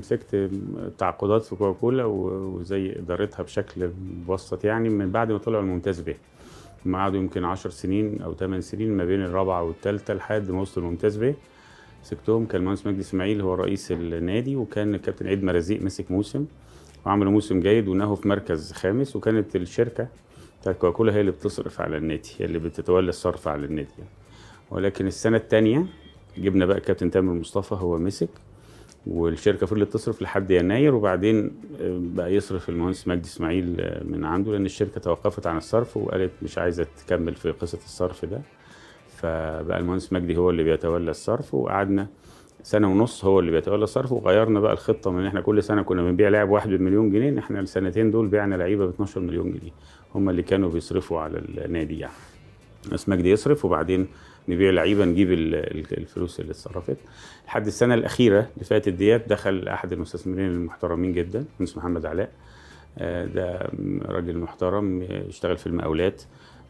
مسكت تعاقدات في كوكاكولا وزي ادارتها بشكل مبسط يعني من بعد ما طلعوا الممتاز به هم قعدوا يمكن 10 سنين أو 8 سنين ما بين الرابعة والثالثه لحد ما وصلوا الممتاز به مسكتهم كان المهندس مجدي إسماعيل هو رئيس النادي وكان الكابتن عيد مرازيق مسك موسم وعملوا موسم جيد ونهوا في مركز خامس وكانت الشركة بتاعت كوكاكولا هي اللي بتصرف على النادي هي اللي بتتولى الصرف على النادي. ولكن السنة الثانية جبنا بقى الكابتن تامر مصطفى هو مسك والشركة فضلت تصرف لحد يناير وبعدين بقى يصرف المهندس مجدي إسماعيل من عنده لأن الشركة توقفت عن الصرف وقالت مش عايزة تكمل في قصة الصرف ده. فبقى المهندس مجدي هو اللي بيتولى الصرف وقعدنا سنة ونص هو اللي بيتولى الصرف وغيرنا بقى الخطة من إحنا كل سنة كنا بنبيع لاعب واحد بمليون جنيه إن إحنا السنتين دول بعنا لعيبة ب 12 مليون جنيه. هم اللي كانوا بيصرفوا على النادي يعني. بس مجدي يصرف وبعدين نبيع لعيبة نجيب الفلوس اللي اتصرفت. لحد السنة الأخيرة اللي فاتت ديت دخل أحد المستثمرين المحترمين جدا مهندس محمد علاء. ده راجل محترم يشتغل في المقاولات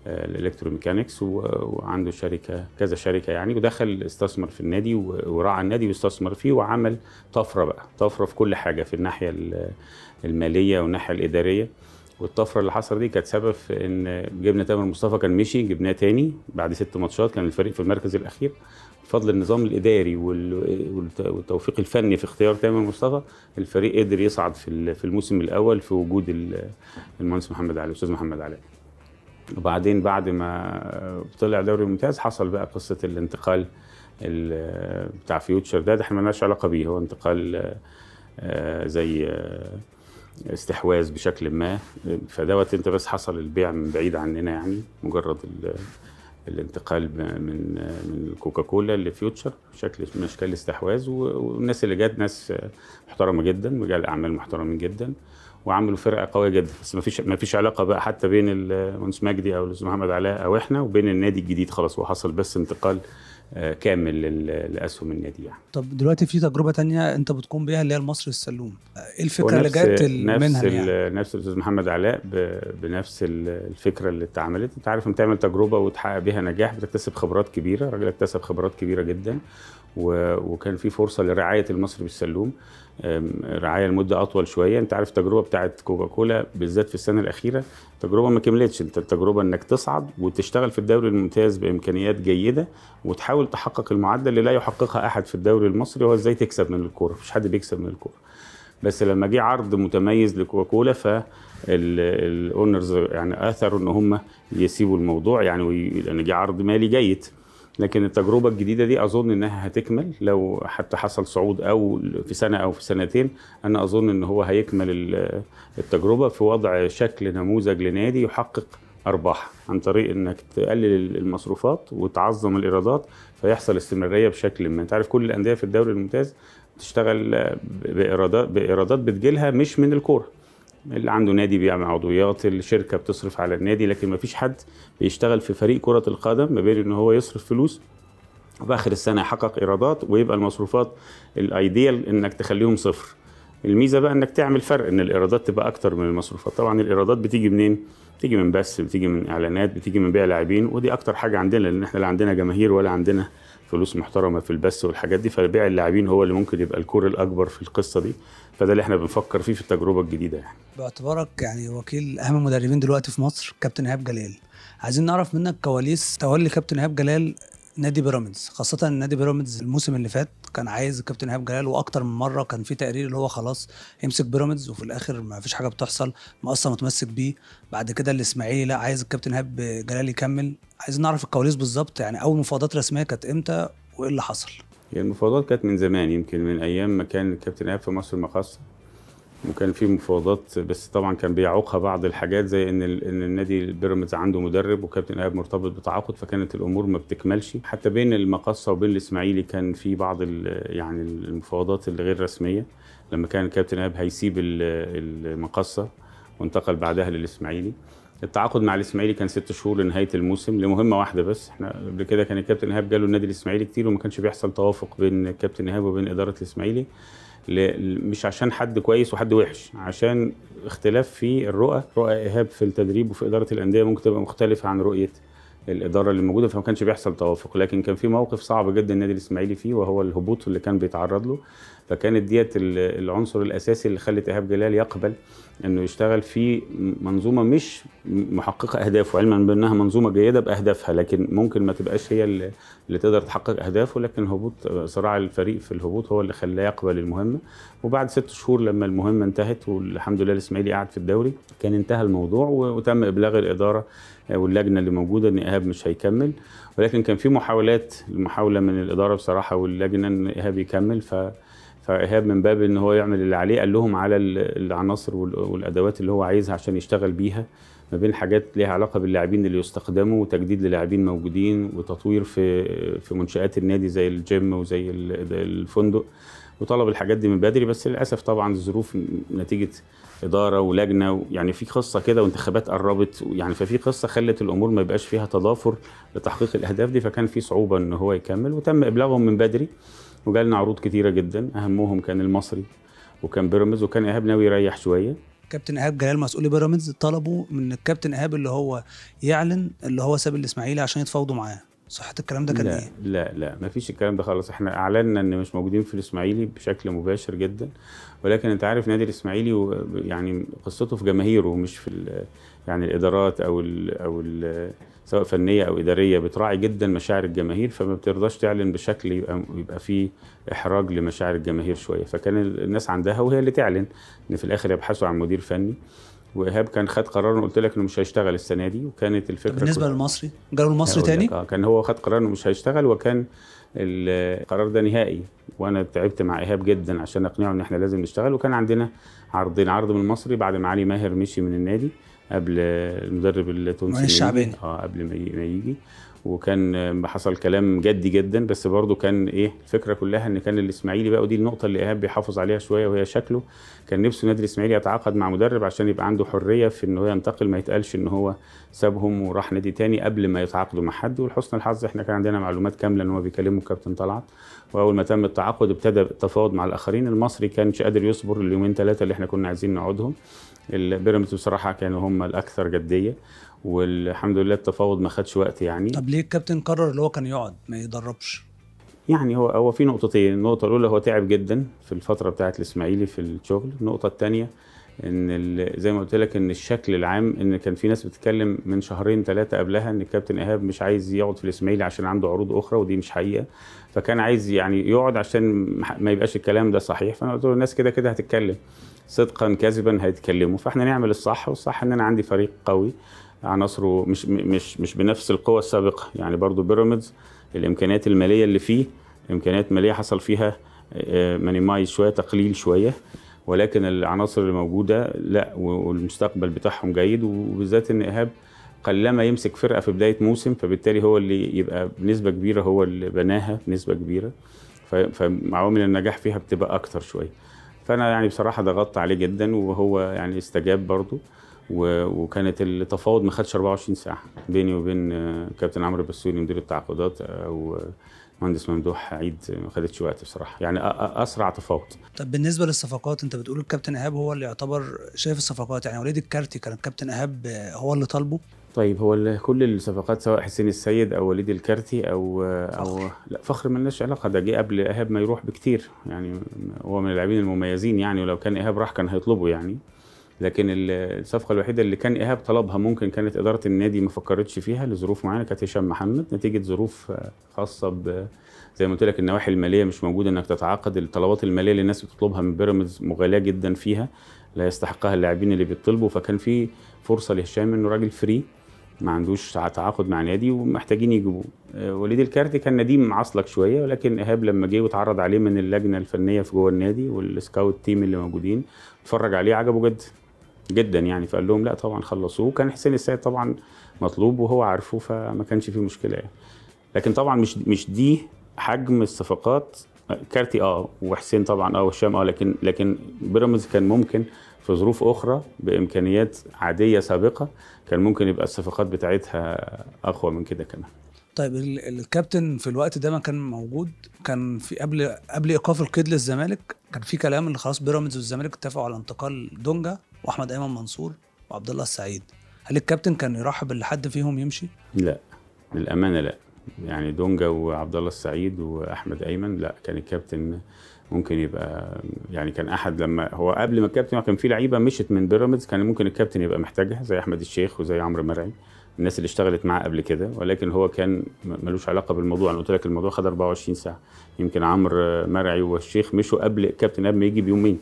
الالكتروميكانكس وعنده شركة كذا شركة يعني. ودخل استثمر في النادي وراعى النادي واستثمر فيه وعمل طفرة بقى طفرة في كل حاجة في الناحية المالية والناحية الإدارية. والطفرة اللي حصل دي كانت سبب في إن جبنا تامر مصطفى كان مشي جبناه تاني بعد ست ماتشات كان الفريق في المركز الأخير. بفضل النظام الإداري والتوفيق الفني في اختيار تامر مصطفى الفريق قدر يصعد في الموسم الأول في وجود المهندس محمد علي الاستاذ محمد علاء وبعدين بعد ما طلع دوري ممتاز حصل بقى قصة الانتقال بتاع فيوتشر ده إحنا مالناش علاقة بيه. هو انتقال زي استحواذ بشكل ما. فدوت انت بس حصل البيع من بعيد عننا يعني مجرد الانتقال من من كوكاكولا لفيوتشر بشكل من أشكال الاستحواذ والناس اللي جت ناس محترمة جدا رجال أعمال محترمين جدا وعملوا فرقة قوية جدا. بس ما فيش ما فيش علاقة بقى حتى بين المهندس مجدي أو الأستاذ محمد علاء أو إحنا وبين النادي الجديد خلاص هو حصل بس انتقال كامل لاسهم النادي يعني. طب دلوقتي في تجربة تانية انت بتقوم بيها اللي هي المصري السلوم إيه الفكرة اللي جت منها يعني؟ نفس الأستاذ محمد علاء بنفس الفكرة اللي اتعملت انت عارف لما تعمل تجربة وتحقق بيها نجاح بتكتسب خبرات كبيرة الراجل اكتسب خبرات كبيرة جدا وكان في فرصة لرعاية المصري بالسلوم رعاية لمدة أطول شوية. أنت عارف التجربه بتاعت كوكاكولا بالذات في السنة الأخيرة تجربة ما كملتش. أنت التجربة إنك تصعد وتشتغل في الدوري الممتاز بإمكانيات جيدة وتحاول تحقق المعدل اللي لا يحققها أحد في الدوري المصري هو إزاي تكسب من الكورة. مفيش حد بيكسب من الكورة. بس لما جه عرض متميز لكوكاكولا فالاونرز يعني أثروا إن هم يسيبوا الموضوع يعني لأن جه عرض مالي جيد. لكن التجربة الجديدة دي أظن إنها هتكمل. لو حتى حصل صعود أو في سنة أو في سنتين أنا أظن إن هو هيكمل التجربة في وضع شكل نموذج لنادي يحقق ارباح عن طريق إنك تقلل المصروفات وتعظم الإيرادات فيحصل استمرارية بشكل ما. أنت عارف كل الأندية في الدوري الممتاز بتشتغل بايرادات بإيرادات بتجيلها مش من الكورة. اللي عنده نادي بيعمل عضويات الشركة بتصرف على النادي لكن ما فيش حد بيشتغل في فريق كرة القدم ما بين إن هو يصرف فلوس وفي آخر السنة يحقق إيرادات ويبقى المصروفات الأيديال إنك تخليهم صفر. الميزة بقى إنك تعمل فرق إن الإيرادات تبقى أكتر من المصروفات. طبعا الإيرادات بتيجي منين؟ بتيجي من بث بتيجي من إعلانات بتيجي من بيع لاعبين ودي أكتر حاجة عندنا لأن إحنا لا عندنا جماهير ولا عندنا فلوس محترمة في البث والحاجات دي. فبيع اللاعبين هو اللي ممكن يبقى الكور الأكبر في القصة دي. فده اللي إحنا بنفكر فيه في التجربة الجديدة يعني. باعتبارك يعني وكيل أهم المدربين دلوقتي في مصر كابتن إيهاب جلال. عايزين نعرف منك كواليس تولي كابتن إيهاب جلال نادي بيراميدز خاصة نادي بيراميدز الموسم اللي فات كان عايز الكابتن إيهاب جلال وأكتر من مرة كان في تقرير اللي هو خلاص يمسك بيراميدز وفي الآخر ما فيش حاجة بتحصل مقصة متمسك بيه. بعد كده الإسماعيلي لا عايز الكابتن إيهاب جلال يكمل. عايزين نعرف الكواليس بالظبط يعني أول مفاوضات رسمية كانت إمتى وإيه اللي حصل؟ هي المفاوضات كانت من زمان يمكن من أيام ما كان الكابتن إيهاب في مصر المقاصة وكان في مفاوضات بس طبعا كان بيعوقها بعض الحاجات زي إن إن النادي بيراميدز عنده مدرب وكابتن إيهاب مرتبط بتعاقد فكانت الأمور ما بتكملش. حتى بين المقصه وبين الإسماعيلي كان في بعض يعني المفاوضات الغير رسمية. لما كان الكابتن إيهاب هيسيب المقصه وانتقل بعدها للإسماعيلي. التعاقد مع الإسماعيلي كان ست شهور لنهاية الموسم لمهمة واحدة بس. إحنا قبل كده كان الكابتن إيهاب جاله النادي الإسماعيلي كتير وما كانش بيحصل توافق بين الكابتن إيهاب وبين إدارة الإسماعيلي. مش عشان حد كويس وحد وحش عشان اختلاف في الرؤى رؤى إيهاب في التدريب وفي إدارة الأندية ممكن تبقى مختلفة عن رؤية الإدارة اللي موجودة فما كانش بيحصل توافق. لكن كان في موقف صعب جدا النادي الإسماعيلي فيه وهو الهبوط اللي كان بيتعرض له. فكانت ديت ال- العنصر الأساسي اللي خلت إيهاب جلال يقبل انه يشتغل في منظومة مش محققة أهدافه علما بأنها منظومة جيدة بأهدافها لكن ممكن ما تبقاش هي اللي اللي تقدر تحقق أهدافه لكن هبوط صراع الفريق في الهبوط هو اللي خلاه يقبل المهمة. وبعد ست شهور لما المهمة انتهت والحمد لله الإسماعيلي قاعد في الدوري كان انتهى الموضوع وتم إبلاغ الإدارة واللجنة اللي موجودة إن إيهاب مش هيكمل. ولكن كان في محاولات المحاولة من الإدارة بصراحة واللجنة إن إيهاب يكمل ف فإيهاب من باب إن هو يعمل اللي عليه قال لهم على ال- العناصر وال- والأدوات اللي هو عايزها عشان يشتغل بيها ما بين حاجات ليها علاقة باللاعبين اللي يستخدموا وتجديد للاعبين موجودين وتطوير في في منشآت النادي زي الجيم وزي ال- الفندق وطلب الحاجات دي من بدري. بس للأسف طبعا الظروف نتيجة إدارة ولجنة يعني في قصة كده وانتخابات قربت يعني ففي قصة خلت الأمور ما يبقاش فيها تضافر لتحقيق الأهداف دي فكان في صعوبة إن هو يكمل وتم إبلاغهم من بدري. وجالنا عروض كتيرة جدا. أهمهم كان المصري وكان بيراميدز وكان إيهاب ناوي يريح شوية. كابتن إيهاب جلال مسؤولي بيراميدز طلبوا من الكابتن إيهاب اللي هو يعلن اللي هو ساب الإسماعيلي عشان يتفاوضوا معاه. صحه الكلام ده كان لا إيه؟ لا لا ما فيش الكلام ده خالص. إحنا اعلنا إن مش موجودين في الإسماعيلي بشكل مباشر جدا ولكن أنت عارف نادي الإسماعيلي يعني قصته في جماهيره مش في يعني الإدارات أو ال أو ال سواء فنية أو إدارية بتراعي جدا مشاعر الجماهير فما بترضاش تعلن بشكل يبقى يبقى فيه إحراج لمشاعر الجماهير شوية. فكان الناس عندها وهي اللي تعلن إن في الآخر يبحثوا عن مدير فني. وإيهاب كان خد قرار قلت لك إنه مش هيشتغل السنة دي وكانت الفكرة بالنسبة للمصري؟ جاله المصري تاني؟ آه كان هو خد قرار إنه مش هيشتغل وكان القرار ده نهائي. وأنا تعبت مع إيهاب جدا عشان أقنعه إن إحنا لازم نشتغل وكان عندنا عرضين عرض من المصري بعد ما علي ماهر مشي من النادي قبل المدرب التونسي الشعباني. آه قبل ما يجي. وكان حصل كلام جدي جدا بس برضه كان إيه الفكرة كلها إن كان الإسماعيلي بقى ودي النقطة اللي إيهاب بيحافظ عليها شوية وهي شكله كان نفسه النادي الإسماعيلي يتعاقد مع مدرب عشان يبقى عنده حرية في إن هو ينتقل ما يتقالش إن هو سابهم وراح نادي تاني قبل ما يتعاقدوا مع حد. ولحسن الحظ إحنا كان عندنا معلومات كاملة إن هو بيكلمه الكابتن طلعت. وأول ما تم التعاقد ابتدى التفاوض مع الآخرين. المصري كانش قادر يصبر اليومين ثلاثة اللي إحنا كنا عايزين نقعدهم البيراميدز بصراحة كانوا هم الأكثر جدية. والحمد لله التفاوض ما خدش وقت يعني. طب ليه الكابتن قرر اللي هو كان يقعد ما يدربش؟ يعني هو هو في نقطتين النقطة الأولى هو تعب جدا في الفترة بتاعة الإسماعيلي في الشغل. النقطة الثانية إن ال- زي ما قلت لك إن الشكل العام إن كان في ناس بتتكلم من شهرين ثلاثة قبلها إن الكابتن إيهاب مش عايز يقعد في الإسماعيلي عشان عنده عروض أخرى ودي مش حقيقة. فكان عايز يعني يقعد عشان ما- يبقاش الكلام ده صحيح. فأنا قلت له الناس كده كده هتتكلم صدقا كذبا هيتكلموا. فإحنا نعمل الصح والصح إن أنا عندي فريق قوي. عناصره مش مش مش بنفس القوة السابقة. يعني برضو بيراميدز الإمكانيات المالية اللي فيه إمكانيات مالية حصل فيها آه، مانيمايز شوية تقليل شوية. ولكن العناصر اللي موجودة لا والمستقبل بتاعهم جيد وبالذات إن إيهاب قلما يمسك فرقة في بداية موسم فبالتالي هو اللي يبقى بنسبة كبيرة هو اللي بناها بنسبة كبيرة. فعوامل النجاح فيها بتبقى أكتر شوية. فأنا يعني بصراحة ضغطت عليه جدا وهو يعني استجاب برضه وكانت التفاوض ما خدش 24 ساعة بيني وبين آه، كابتن عمرو بسيوني مدير التعاقدات آه، مهندس ممدوح عيد ما خدتش وقت بصراحة. يعني أسرع تفاوض. طب بالنسبة للصفقات أنت بتقول الكابتن إيهاب هو اللي يعتبر شايف الصفقات. يعني وليد الكارتي كان الكابتن إيهاب هو اللي طالبه؟ طيب هو كل الصفقات سواء حسين السيد أو وليد الكارتي أو أو فخر. لا فخر ملناش علاقة ده جه قبل إيهاب ما يروح بكتير يعني هو من اللاعبين المميزين يعني ولو كان إيهاب راح كان هيطلبه يعني لكن ال- الصفقة الوحيدة اللي كان إيهاب طلبها ممكن كانت إدارة النادي ما فكرتش فيها لظروف معينة كانت هشام محمد نتيجة ظروف آه، خاصة ب زي ما قلت لك النواحي المالية مش موجودة إنك تتعاقد الطلبات المالية اللي الناس بتطلبها من بيراميدز مغالاه جدا فيها لا يستحقها اللاعبين اللي بيطلبوا فكان في فرصة لهشام إنه راجل free ما عندوش تع- تعاقد مع نادي ومحتاجين يجيبوه. آه، وليد الكارتي كان ناديه معصلج شوية ولكن إيهاب لما جه واتعرض عليه من اللجنة الفنية في جوه النادي وال scout team اللي موجودين اتفرج عليه عجبه جدا جدا يعني فقال لهم لا طبعا خلصوه. كان حسين السيد طبعا مطلوب وهو عارفه فما كانش فيه مشكلة يعني. لكن طبعا مش مش دي حجم الصفقات. كارتي آه وحسين طبعا آه وهشام آه لكن لكن بيراميدز كان ممكن في ظروف أخرى بإمكانيات عادية سابقة كان ممكن يبقى الصفقات بتاعتها أقوى من كده كمان. طيب ال- الكابتن في الوقت ده ما كان موجود؟ كان في قبل قبل إيقاف القيد للزمالك كان في كلام إن خلاص بيراميدز والزمالك اتفقوا على انتقال دونجا وأحمد أيمن منصور وعبد الله السعيد. هل الكابتن كان يرحب إن حد فيهم يمشي؟ لا للأمانة لا. يعني دونجا وعبد الله السعيد وأحمد أيمن لا كان الكابتن ممكن يبقى يعني كان أحد لما هو قبل ما الكابتن كان في لعيبة مشت من بيراميدز كان ممكن الكابتن يبقى محتاجها زي أحمد الشيخ وزي عمرو مرعي الناس اللي اشتغلت معاه قبل كده ولكن هو كان ملوش علاقة بالموضوع. أنا قلت لك الموضوع خد 24 ساعة يمكن عمرو مرعي والشيخ مشوا قبل الكابتن إيهاب ما يجي بيومين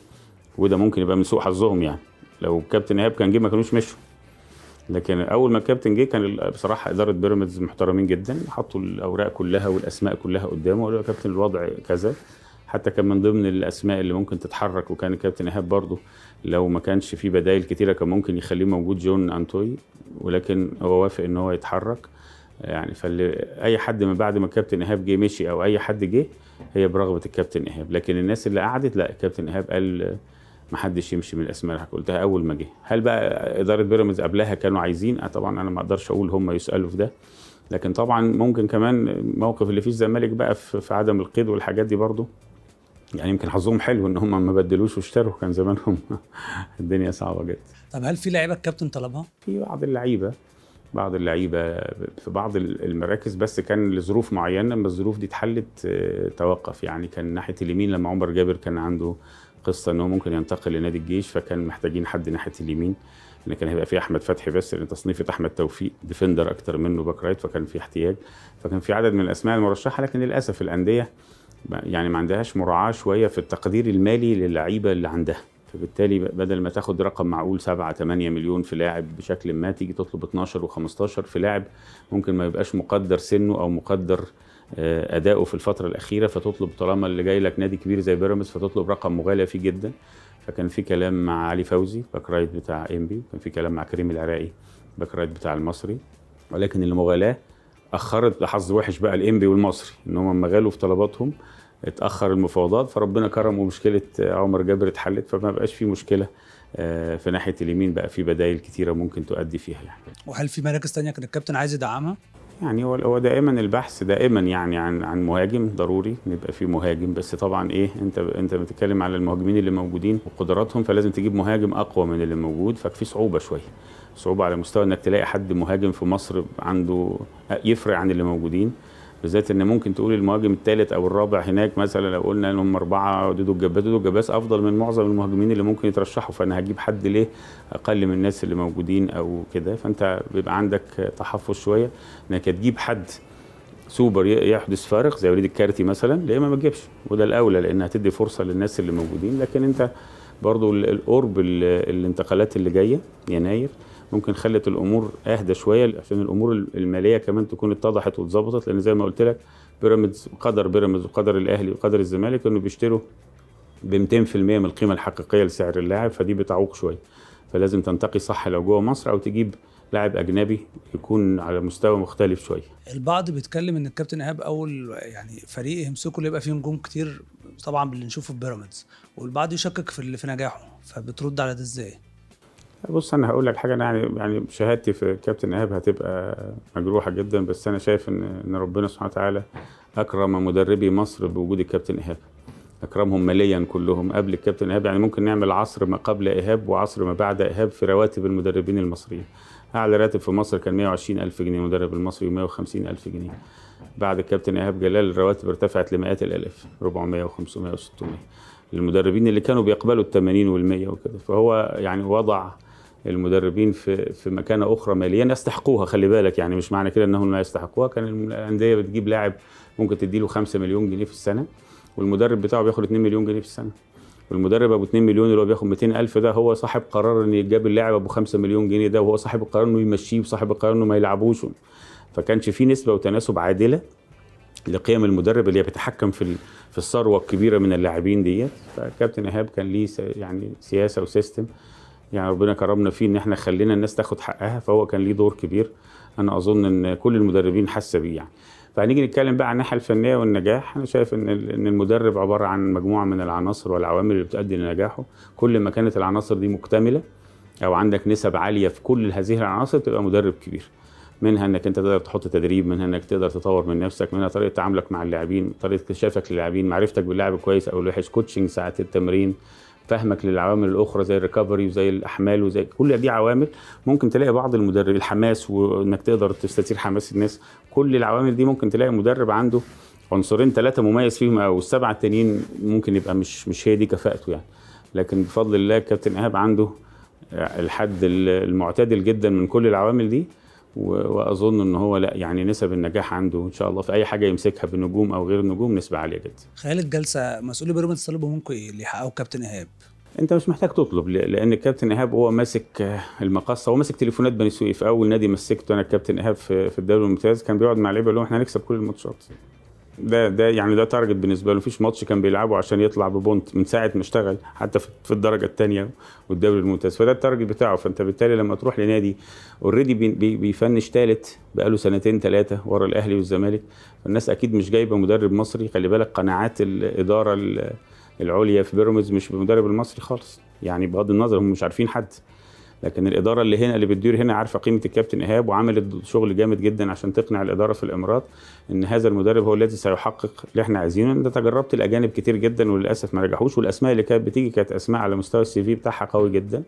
وده ممكن يبقى من سوء حظهم يعني. لو الكابتن إيهاب كان جه ما كانوش مشوا. لكن أول ما الكابتن جه كان بصراحة إدارة بيراميدز محترمين جدا حطوا الأوراق كلها والأسماء كلها قدامه وقالوا يا كابتن الوضع كذا. حتى كان من ضمن الأسماء اللي ممكن تتحرك وكان الكابتن إيهاب برضه لو ما كانش في بدائل كتيرة كان ممكن يخليه موجود جون أنتوي ولكن هو وافق إن هو يتحرك. يعني فاللي أي حد من بعد ما الكابتن إيهاب جه مشي أو أي حد جه هي برغبة الكابتن إيهاب. لكن الناس اللي قعدت لا الكابتن إيهاب قال ما حدش يمشي من الأسماء اللي قلتها أول ما جه. هل بقى إدارة بيراميدز قبلها كانوا عايزين؟ آه طبعا أنا ما أقدرش أقول هم يسألوا في ده. لكن طبعا ممكن كمان الموقف اللي فيه الزمالك بقى في عدم القيد والحاجات دي برضه. يعني يمكن حظهم حلو إن هم ما بدلوش واشتروا كان زمانهم الدنيا صعبة جدا. طب هل في لعيبة الكابتن طلبها؟ في بعض اللعيبة بعض اللعيبة في بعض المراكز بس كان لظروف معينة لما الظروف دي اتحلت توقف. يعني كان ناحية اليمين لما عمر جابر كان عنده قصة إن هو ممكن ينتقل لنادي الجيش فكان محتاجين حد ناحية اليمين ان كان هيبقى في أحمد فتحي بس لأن تصنيفة أحمد توفيق defender أكتر منه back right فكان في احتياج. فكان في عدد من الأسماء المرشحة لكن للأسف الأندية يعني ما عندهاش مراعاة شوية في التقدير المالي للعيبة اللي عندها. فبالتالي بدل ما تاخد رقم معقول 7 8 مليون في لاعب بشكل ما تيجي تطلب 12 و15 في لاعب ممكن ما يبقاش مقدر سنه أو مقدر أداؤه في الفترة الأخيرة فتطلب طالما اللي جاي لك نادي كبير زي بيراميدز فتطلب رقم مغالى فيه جدا. فكان في كلام مع علي فوزي back right بتاع إنبي وكان في كلام مع كريم العراقي back right بتاع المصري. ولكن المغالاه اخرت لحظ وحش بقى لإنبي والمصري إن هم لما غالوا في طلباتهم اتأخر المفاوضات فربنا كرم ومشكلة عمر جابر اتحلت فما بقاش في مشكلة في ناحية اليمين بقى في بدائل كتيرة ممكن تؤدي فيها يعني. وهل في مراكز تانية كان الكابتن عايز يدعمها؟ يعني هو هو دائما البحث دائما يعني عن عن مهاجم ضروري يبقى في مهاجم بس طبعا إيه أنت أنت بتتكلم على المهاجمين اللي موجودين وقدراتهم فلازم تجيب مهاجم أقوى من اللي موجود ففي صعوبة شوية. صعوبة على مستوى إنك تلاقي حد مهاجم في مصر عنده يفرق عن اللي موجودين. بالذات إن ممكن تقول المهاجم الثالث أو الرابع هناك مثلا لو قلنا إن هم أربعة دودو الجباس دودو الجباس أفضل من معظم المهاجمين اللي ممكن يترشحوا. فأنا هجيب حد ليه أقل من الناس اللي موجودين أو كده. فأنت بيبقى عندك تحفظ شوية إنك تجيب حد سوبر يحدث فارق زي وليد الكارتي مثلا ليه ما تجيبش وده الأولى لأن هتدي فرصة للناس اللي موجودين. لكن أنت برضو القرب الانتقالات اللي جاية يناير. ممكن خلت الأمور أهدى شوية عشان الأمور المالية كمان تكون اتضحت واتظبطت لأن زي ما قلت لك بيراميدز قدر بيراميدز وقدر الأهلي وقدر الزمالك إنه بيشتروا ب 200% من القيمة الحقيقية لسعر اللاعب فدي بتعوق شوية فلازم تنتقي صح لو جوه مصر أو تجيب لاعب أجنبي يكون على مستوى مختلف شوية البعض بيتكلم إن الكابتن إيهاب أول يعني فريق يمسكه اللي يبقى فيه نجوم كتير طبعا باللي نشوفه في بيراميدز والبعض يشكك في في نجاحه فبترد على ده إزاي؟ بص أنا هقول لك حاجة. أنا يعني يعني شهادتي في كابتن إيهاب هتبقى مجروحة جدا بس أنا شايف إن إن ربنا سبحانه وتعالى أكرم مدربي مصر بوجود الكابتن إيهاب. أكرمهم ماليا كلهم قبل الكابتن إيهاب. يعني ممكن نعمل عصر ما قبل إيهاب وعصر ما بعد إيهاب في رواتب المدربين المصريين. أعلى راتب في مصر كان 120 ألف جنيه المدرب المصري و150 ألف جنيه. بعد الكابتن إيهاب جلال الرواتب ارتفعت لمئات الالاف 400 و500 و600 للمدربين اللي كانوا بيقبلوا ال 80 وال 100 وكده فهو يعني وضع المدربين في في مكانة أخرى ماليا يستحقوها. خلي بالك يعني مش معنى كده إنهم لا يستحقوها. كان الأندية بتجيب لاعب ممكن تديله 5 مليون جنيه في السنة والمدرب بتاعه بياخد 2 مليون جنيه في السنة. والمدرب أبو 2 مليون اللي هو بياخد 200 ألف ده هو صاحب قرار إن يجاب اللاعب أبو 5 مليون جنيه ده وهو صاحب القرار إنه يمشيه وصاحب القرار إنه ما يلعبوش. فكانش في نسبة وتناسب عادلة لقيم المدرب اللي بيتحكم في في الثروة الكبيرة من اللاعبين ديت. فكابتن إيهاب كان ليه يعني سياسة وسيستم يعني ربنا كرمنا فيه إن إحنا خلينا الناس تاخد حقها فهو كان ليه دور كبير. أنا أظن إن كل المدربين حاسة بيه يعني. فهنيجي نتكلم بقى عن الناحية الفنية والنجاح. أنا شايف إن إن المدرب عبارة عن مجموعة من العناصر والعوامل اللي بتؤدي لنجاحه. كل ما كانت العناصر دي مكتملة أو عندك نسب عالية في كل هذه العناصر تبقى مدرب كبير. منها إنك أنت تقدر تحط تدريب منها إنك تقدر تطور من نفسك منها طريقة تعاملك مع اللاعبين طريقة اكتشافك للاعبين معرفتك باللاعب الكويس أو الوحش coaching ساعات التمرين فهمك للعوامل الأخرى زي ال recovery وزي الأحمال وزي كل دي عوامل ممكن تلاقي بعض المدرب الحماس وإنك تقدر تستثير حماس الناس. كل العوامل دي ممكن تلاقي مدرب عنده عنصرين ثلاثة مميز فيهم أو السبعه التانيين ممكن يبقى مش مش هي دي كفاءته يعني. لكن بفضل الله كابتن إيهاب عنده الحد المعتدل جدا من كل العوامل دي. وأظن إن هو لا يعني نسب النجاح عنده إن شاء الله في أي حاجة يمسكها بنجوم أو غير نجوم نسبة عالية جدا. خلال الجلسة مسؤولي بيراميدز طلبوا منكم إيه اللي يحققوا كابتن إيهاب؟ أنت مش محتاج تطلب لأن الكابتن إيهاب هو ماسك المقصة هو ماسك تليفونات بني سويف. أول نادي مسكته أنا الكابتن إيهاب في, في الدوري الممتاز كان بيقعد مع اللعيبة يقول لهم إحنا هنكسب كل الماتشات. ده ده يعني ده target بالنسبة له. مفيش ماتش كان بيلعبه عشان يطلع ب point من ساعة ما اشتغل حتى في الدرجة الثانية والدوري الممتاز. فده ال target بتاعه. فأنت بالتالي لما تروح لنادي already بي بي بي finish ثالث بقاله سنتين ثلاثة ورا الأهلي والزمالك فالناس أكيد مش جايبة مدرب مصري. خلي بالك قناعات الإدارة ال- العليا في بيراميدز مش بالمدرب المصري خالص. يعني بغض النظر هم مش عارفين حد. لكن الإدارة اللي هنا اللي بتدير هنا عارفة قيمة الكابتن إيهاب وعملت شغل جامد جدا عشان تقنع الإدارة في الإمارات إن هذا المدرب هو الذي سيحقق اللي إحنا عايزينه. أنت تجربت الأجانب كتير جدا وللأسف ما نجحوش والأسماء اللي كانت بتيجي كانت أسماء على مستوى ال CV بتاعها قوي جدا.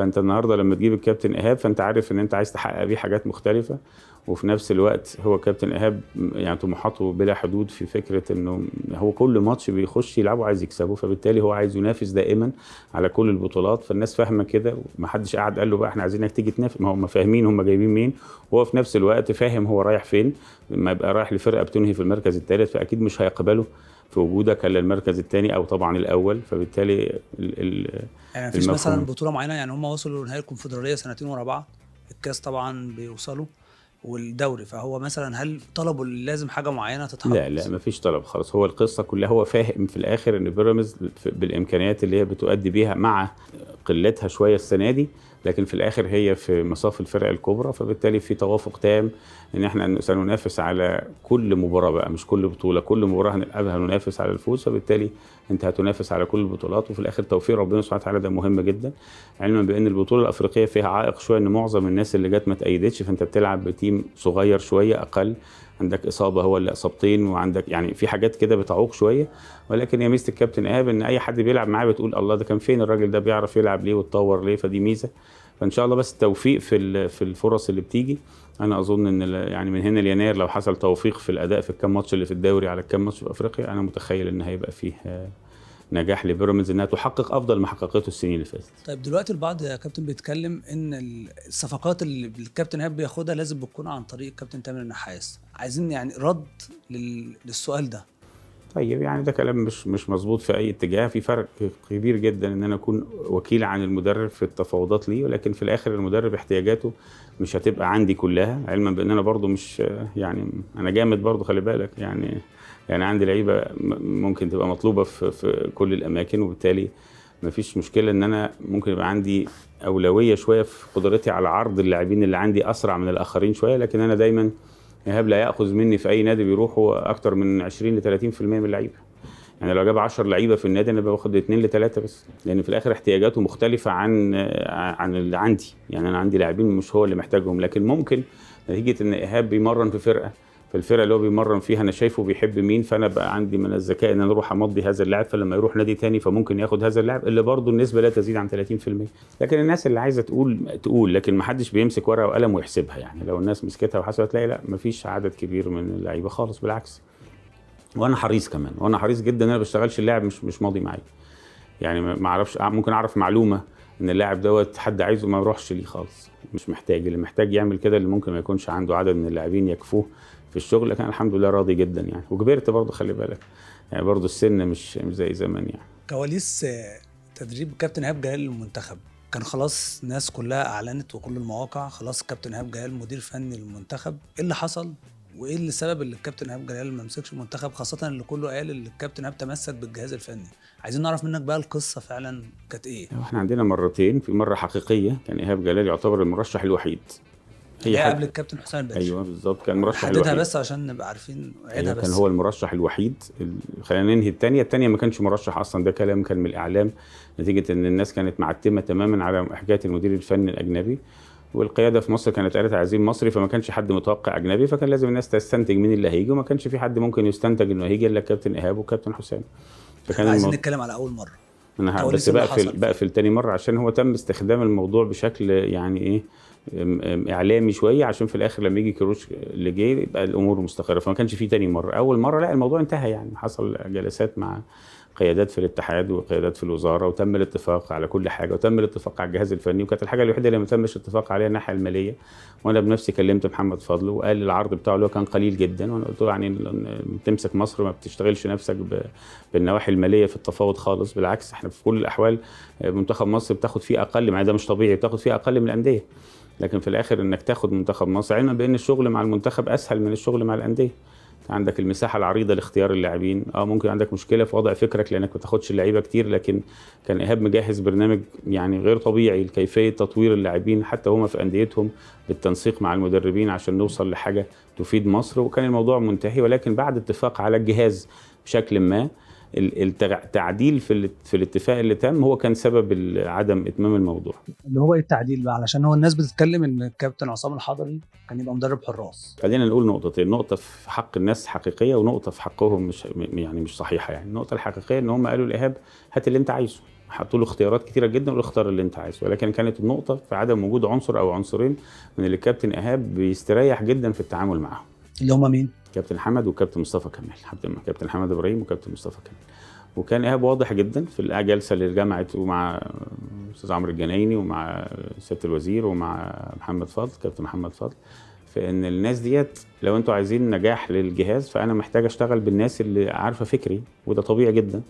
فانت النهارده لما تجيب الكابتن ايهاب فانت عارف ان انت عايز تحقق بيه حاجات مختلفة وفي نفس الوقت هو كابتن ايهاب يعني طموحاته بلا حدود في فكرة انه هو كل ماتش بيخش يلعبه عايز يكسبه فبالتالي هو عايز ينافس دائما على كل البطولات. فالناس فاهمة كده ومحدش قاعد قال له بقى إحنا عايزينك تيجي تنافس. ما هم فاهمين هم جايبين مين. وهو في نفس الوقت فاهم هو رايح فين. لما يبقى رايح لفرقة بتنهي في المركز الثالث فأكيد مش هيقبله. في وجودك الا المركز الثاني أو طبعا الأول فبالتالي ال ال يعني مفيش. مثلا بطولة معينة يعني هم وصلوا لنهائي الكونفدرالية سنتين ورا بعض الكاس طبعا بيوصلوا والدوري فهو مثلا هل طلبوا لازم حاجة معينة تتحط لا لا مفيش طلب خالص هو القصة كلها هو فاهم في الآخر إن بيراميدز بالإمكانيات اللي هي بتؤدي بيها مع قلتها شوية السنة دي لكن في الآخر هي في مصاف الفرق الكبرى فبالتالي في توافق تام إن إحنا سننافس على كل مباراة بقى مش كل بطولة كل مباراة هنلعبها هننافس على الفوز فبالتالي أنت هتنافس على كل البطولات. وفي الآخر توفيق ربنا سبحانه وتعالى ده مهم جدا علما بأن البطولة الأفريقية فيها عائق شوية إن معظم الناس اللي جت ما تأيدتش فأنت بتلعب بتيم صغير شوية أقل. عندك إصابة هو اللي إصابتين وعندك يعني في حاجات كده بتعوق شوية. ولكن هي ميزه الكابتن إيهاب إن أي حد بيلعب معاه بتقول الله ده كان فين الراجل ده بيعرف يلعب ليه واتطور ليه فدي ميزة. فإن شاء الله بس التوفيق في في الفرص اللي بتيجي. أنا أظن إن يعني من هنا ليناير لو حصل توفيق في الأداء في الكام ماتش اللي في الدوري على الكام ماتش في أفريقيا أنا متخيل إن هيبقى فيه آه، نجاح لبيراميدز إنها تحقق أفضل ما حققته السنين اللي فاتت. طيب دلوقتي البعض يا كابتن بيتكلم إن ال- الصفقات اللي الكابتن إيهاب بياخدها لازم بتكون عن طريق الكابتن تامر النحاس. عايزين يعني رد لل... للسؤال ده. طيب يعني ده كلام مش مش مظبوط في أي اتجاه. في فرق كبير جدا إن أنا أكون وكيل عن المدرب في التفاوضات ليه ولكن في الآخر المدرب احتياجاته مش هتبقى عندي كلها علما بأن أنا برضو مش يعني أنا جامد برضو خلي بالك. يعني يعني عندي لعيبة ممكن تبقى مطلوبة في, في كل الأماكن وبالتالي مفيش مشكلة إن أنا ممكن يبقى عندي أولوية شوية في قدرتي على عرض اللاعبين اللي عندي أسرع من الآخرين شوية لكن أنا دايما إيهاب لا يأخذ مني في أي نادي بيروح هو أكتر من 20 ل 30% من اللعيبة. يعني لو جاب 10 لعيبة في النادي أنا باخد 2 ل 3 بس لأن في الآخر احتياجاته مختلفة عن عن اللي عندي. يعني أنا عندي لاعبين مش هو اللي محتاجهم لكن ممكن نتيجة إن إيهاب بيمرن في فرقة في الفرقة اللي هو بيمرن فيها أنا شايفه بيحب مين فأنا بقى عندي من الذكاء إن أنا أروح أمضي هذا اللاعب فلما يروح نادي تاني فممكن ياخد هذا اللاعب اللي برضه النسبة لا تزيد عن 30% لكن الناس اللي عايزة تقول تقول لكن ما حدش بيمسك ورقة وقلم ويحسبها يعني. لو الناس مسكتها وحسبت تلاقي لا ما فيش عدد كبير من اللعيبة خالص بالعكس. وأنا حريص كمان وأنا حريص جدا إن أنا بشتغلش اللاعب مش مش ماضي معايا. يعني ما أعرفش ممكن أعرف معلومة إن اللاعب دوت حد عايزه ما يروحش ليه خالص. مش محتاج اللي محتاج يعمل كده اللي ممكن ما يكونش عنده عدد من اللاعبين يكفوه. في الشغل أنا الحمد لله راضي جدا يعني. وكبرت برضه خلي بالك. يعني برضه السن مش مش زي زمان يعني. كواليس آه، تدريب كابتن إيهاب جلال للمنتخب كان خلاص الناس كلها أعلنت وكل المواقع خلاص كابتن إيهاب جلال مدير فني للمنتخب إيه اللي حصل؟ وإيه اللي السبب اللي الكابتن إيهاب جلال ما مسكش المنتخب خاصة اللي كله قال ان الكابتن إيهاب تمسك بالجهاز الفني؟ عايزين نعرف منك بقى القصة فعلا كانت إيه؟ إحنا عندنا مرتين في مرة حقيقية كان إيهاب جلال يعتبر المرشح الوحيد. هي حد- قبل الكابتن حسام البدري. أيوه بالظبط كان المرشح حددها الوحيد. بس عشان نبقى عارفين عيدها أيوة بس. كان هو المرشح الوحيد. ال- خلينا ننهي الثانية الثانية ما كانش مرشح أصلا ده كلام كان من الإعلام. نتيجة إن الناس كانت معتمة تماما على حكاية المدير الفني الأجنبي. والقيادة في مصر كانت قالت عايزين مصري فما كانش حد متوقع أجنبي فكان لازم الناس تستنتج مين اللي هيجي وما كانش في حد ممكن يستنتج إنه هيجي إلا كابتن إيهاب وكابتن حسام. فكان عايزين الموضوع نتكلم على أول مرة. أنا بس بقفل. بقفل تاني مرة عشان هو تم استخدام الموضوع بشكل يعني إيه إعلامي شوية عشان في الآخر لما يجي كروش اللي جه يبقى الأمور مستقرة فما كانش في تاني مرة. أول مرة لا الموضوع انتهى يعني. حصل جلسات مع قيادات في الاتحاد وقيادات في الوزارة وتم الاتفاق على كل حاجة وتم الاتفاق على الجهاز الفني وكانت الحاجة الوحيدة اللي ما تمش الاتفاق عليها الناحية المالية. وأنا بنفسي كلمت محمد فضل وقال العرض بتاعه اللي هو كان قليل جدا وأنا قلت له يعني تمسك مصر ما بتشتغلش نفسك بالنواحي المالية في التفاوض خالص. بالعكس إحنا في كل الأحوال منتخب مصر بتاخد فيه أقل مع ده مش طبيعي بتاخد فيه أقل من الأندية. لكن في الآخر إنك تاخد منتخب مصر علما بأن الشغل مع المنتخب أسهل من الشغل مع الأندية. عندك المساحة العريضة لاختيار اللاعبين. آه ممكن عندك مشكلة في وضع فكرك لأنك ما تاخدش اللعيبة كتير لكن كان إيهاب مجهز برنامج يعني غير طبيعي لكيفية تطوير اللاعبين حتى هما في أنديتهم بالتنسيق مع المدربين عشان نوصل لحاجة تفيد مصر. وكان الموضوع منتهي ولكن بعد اتفاق على الجهاز بشكل ما التعديل في في الاتفاق اللي تم هو كان سبب عدم إتمام الموضوع. اللي هو إيه التعديل بقى علشان هو الناس بتتكلم إن الكابتن عصام الحضري كان يبقى مدرب حراس. خلينا نقول نقطتين نقطة في حق الناس حقيقية ونقطة في حقهم مش يعني مش صحيحة يعني. النقطة الحقيقية إن هم قالوا لإيهاب هات اللي أنت عايزه. حطوا له اختيارات كتيرة جدا واختار اللي أنت عايزه. ولكن كانت النقطة في عدم وجود عنصر أو عنصرين من اللي الكابتن إيهاب بيستريح جدا في التعامل معاهم. اللي هم مين؟ كابتن حمد وكابتن مصطفى كمال كابتن حمد إبراهيم وكابتن مصطفى كمال. وكان إيهاب واضح جدا في الجلسه اللي جمعت ومع أستاذ عمرو الجنايني ومع سيادة الوزير ومع محمد فضل كابتن محمد فضل في إن الناس ديت لو أنتوا عايزين نجاح للجهاز فأنا محتاج أشتغل بالناس اللي عارفة فكري وده طبيعي جدا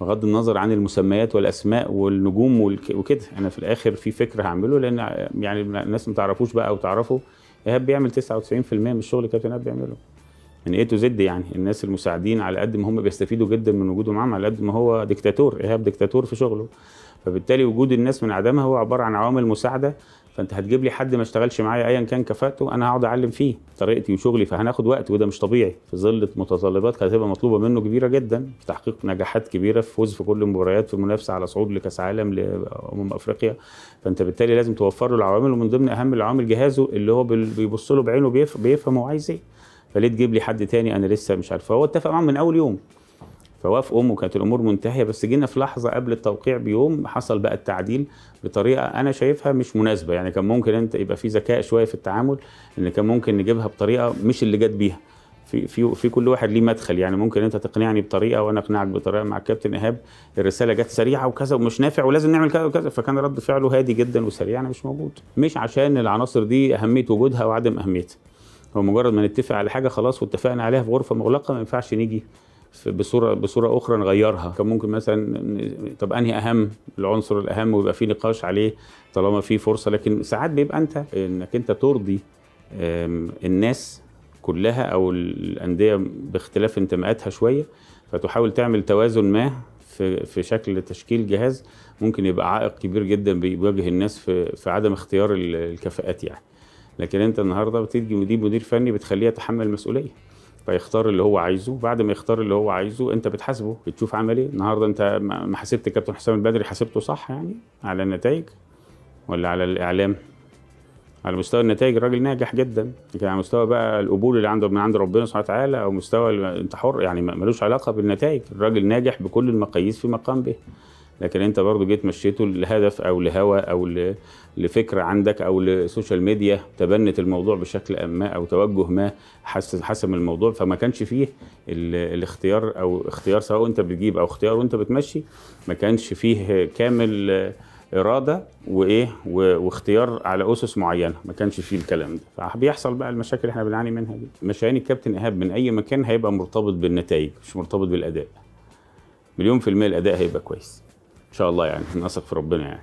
بغض النظر عن المسميات والأسماء والنجوم وكده. أنا في الآخر في فكر هعمله لأن يعني الناس ما تعرفوش بقى أو تعرفوا إيهاب بيعمل 99% من الشغل كابتن إيهاب بيعمله. من A to Z يعني الناس المساعدين على قد ما هم بيستفيدوا جدا من وجوده معاهم على قد ما هو ديكتاتور ايهاب ديكتاتور في شغله. فبالتالي وجود الناس من عدمها هو عبارة عن عوامل مساعدة. فأنت هتجيب لي حد ما اشتغلش معايا ايا كان كفاءته أنا هقعد أعلم فيه طريقتي وشغلي فهناخد وقت وده مش طبيعي. في ظل متطلبات كانت هتبقى مطلوبة منه كبيرة جدا في تحقيق نجاحات كبيرة في فوز في كل المباريات في المنافسه على صعود لكأس عالم لأمم أفريقيا. فأنت بالتالي لازم توفر له العوامل ومن ضمن أهم العوامل جهازه اللي هو بيبص له بعينه بيف- بيفهم هو عايز إيه. فليه تجيب لي حد تاني؟ أنا لسه مش عارف. فهو اتفق معاهم من أول يوم. فوافقوا وكانت الأمور منتهية. بس جينا في لحظة قبل التوقيع بيوم حصل بقى التعديل بطريقة أنا شايفها مش مناسبة. يعني كان ممكن أنت يبقى في ذكاء شوية في التعامل إن كان ممكن نجيبها بطريقة مش اللي جت بيها. في في في كل واحد ليه مدخل. يعني ممكن أنت تقنعني بطريقة وأنا أقنعك بطريقة مع الكابتن إيهاب. الرسالة جت سريعة وكذا ومش نافع ولازم نعمل كذا وكذا. فكان رد فعله هادي جدا وسريع. أنا مش موجود. مش عشان العناصر دي أهمية وجودها وعدم أهميتها. هو مجرد ما نتفق على حاجة خلاص واتفقنا عليها في غرفة مغلقة ما ينفعش نيجي بصوره بصورة أخرى نغيرها. كان ممكن مثلا طب أنهي أهم؟ العنصر الأهم ويبقى في نقاش عليه طالما في فرصة. لكن ساعات بيبقى انت إنك أنت ترضي الناس كلها أو الأندية باختلاف انتماءاتها شوية فتحاول تعمل توازن ما في في شكل تشكيل جهاز ممكن يبقى عائق كبير جدا بيواجه الناس في في عدم اختيار ال- الكفاءات يعني. لكن انت النهارده بتيجي مدير مدير فني بتخليه يتحمل المسؤوليه فيختار اللي هو عايزه. بعد ما يختار اللي هو عايزه انت بتحاسبه بتشوف عمل إيه. النهارده انت ما حاسبت كابتن حسام البدري حاسبته صح يعني؟ على النتائج ولا على الإعلام؟ على مستوى النتائج الراجل ناجح جدا. لكن على مستوى بقى القبول اللي عنده من عند ربنا سبحانه وتعالى أو مستوى أنت حر يعني ملوش علاقة بالنتائج. الراجل ناجح بكل المقاييس في مقام به. لكن انت برضو جيت مشيته لهدف أو لهوى أو ل- لفكره عندك أو لسوشيال ميديا تبنت الموضوع بشكل ما أو توجه ما حس- حسم الموضوع فما كانش فيه ال- الاختيار أو اختيار سواء انت بتجيب أو اختيار وأنت بتمشي ما كانش فيه كامل إرادة وإيه واختيار على أسس معينة ما كانش فيه الكلام ده. فبيحصل بقى المشاكل اللي إحنا بنعاني منها دي. مشيان الكابتن إيهاب من أي مكان هيبقى مرتبط بالنتائج مش مرتبط بالأداء. مليون في المية الأداء هيبقى كويس. إن شاء الله يعني نثق في ربنا يعني.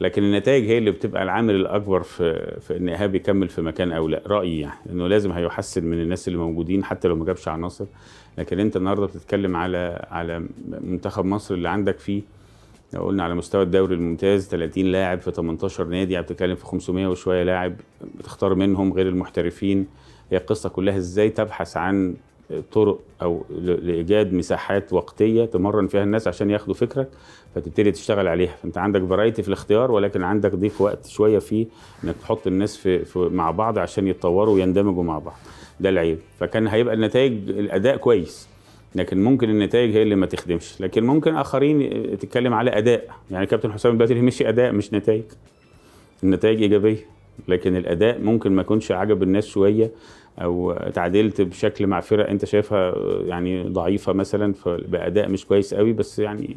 لكن النتائج هي اللي بتبقى العامل الأكبر في في إن إيهاب يكمل في مكان أو لا. رأيي يعني إنه لازم هيحسن من الناس اللي موجودين حتى لو ما جابش عناصر لكن أنت النهارده بتتكلم على على منتخب مصر اللي عندك فيه لو قلنا على مستوى الدوري الممتاز 30 لاعب في 18 نادي يعني بتتكلم في 500 وشوية لاعب بتختار منهم غير المحترفين. هي القصة كلها إزاي تبحث عن طرق أو لإيجاد مساحات وقتية تمرن فيها الناس عشان ياخدوا فكرك؟ فتبتدي تشتغل عليها. فأنت عندك فرايتي في الاختيار ولكن عندك ضيق وقت شوية فيه إنك تحط الناس في, في مع بعض عشان يتطوروا ويندمجوا مع بعض. ده العيب. فكان هيبقى النتائج الأداء كويس لكن ممكن النتائج هي اللي ما تخدمش. لكن ممكن آخرين تتكلم على أداء. يعني كابتن حسام البدري مشي أداء مش نتائج. النتائج إيجابية لكن الأداء ممكن ما يكونش عجب الناس شوية أو تعادلت بشكل مع فرق أنت شايفها يعني ضعيفة مثلا فباداء مش كويس قوي بس يعني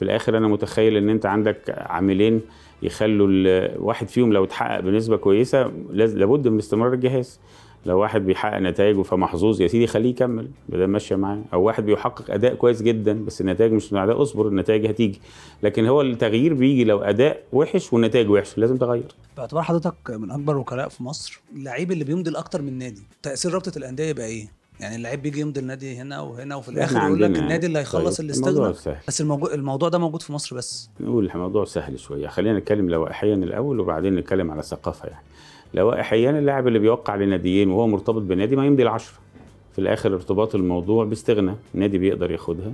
في الآخر أنا متخيل ان انت عندك عاملين يخلوا واحد فيهم لو اتحقق بنسبة كويسة لابد من استمرار الجهاز. لو واحد بيحقق نتائج فمحظوظ يا سيدي خليه يكمل بدل ماشيه معاه. أو واحد بيحقق أداء كويس جدا بس النتائج مش من اداء اصبر النتائج هتيجي. لكن هو التغيير بيجي لو أداء وحش والنتائج وحشة لازم تغير. باعتبار حضرتك من أكبر وكلاء في مصر اللعيب اللي بيمضي لأكتر من نادي تأثير رابطة الأندية يبقى إيه؟ يعني اللعيب بيجي يمضي النادي هنا وهنا وفي الآخر يقول لك النادي اللي هيخلص طيب، اللي الموضوع استغنى سهل. بس الموضوع, الموضوع ده موجود في مصر بس. نقول الموضوع سهل شوية. خلينا نتكلم لوائحيا الأول وبعدين نتكلم على ثقافة يعني. لوائحيا اللاعب اللي بيوقع لناديين وهو مرتبط بنادي ما يمضي العشرة. في الآخر ارتباط الموضوع باستغنى النادي بيقدر ياخدها.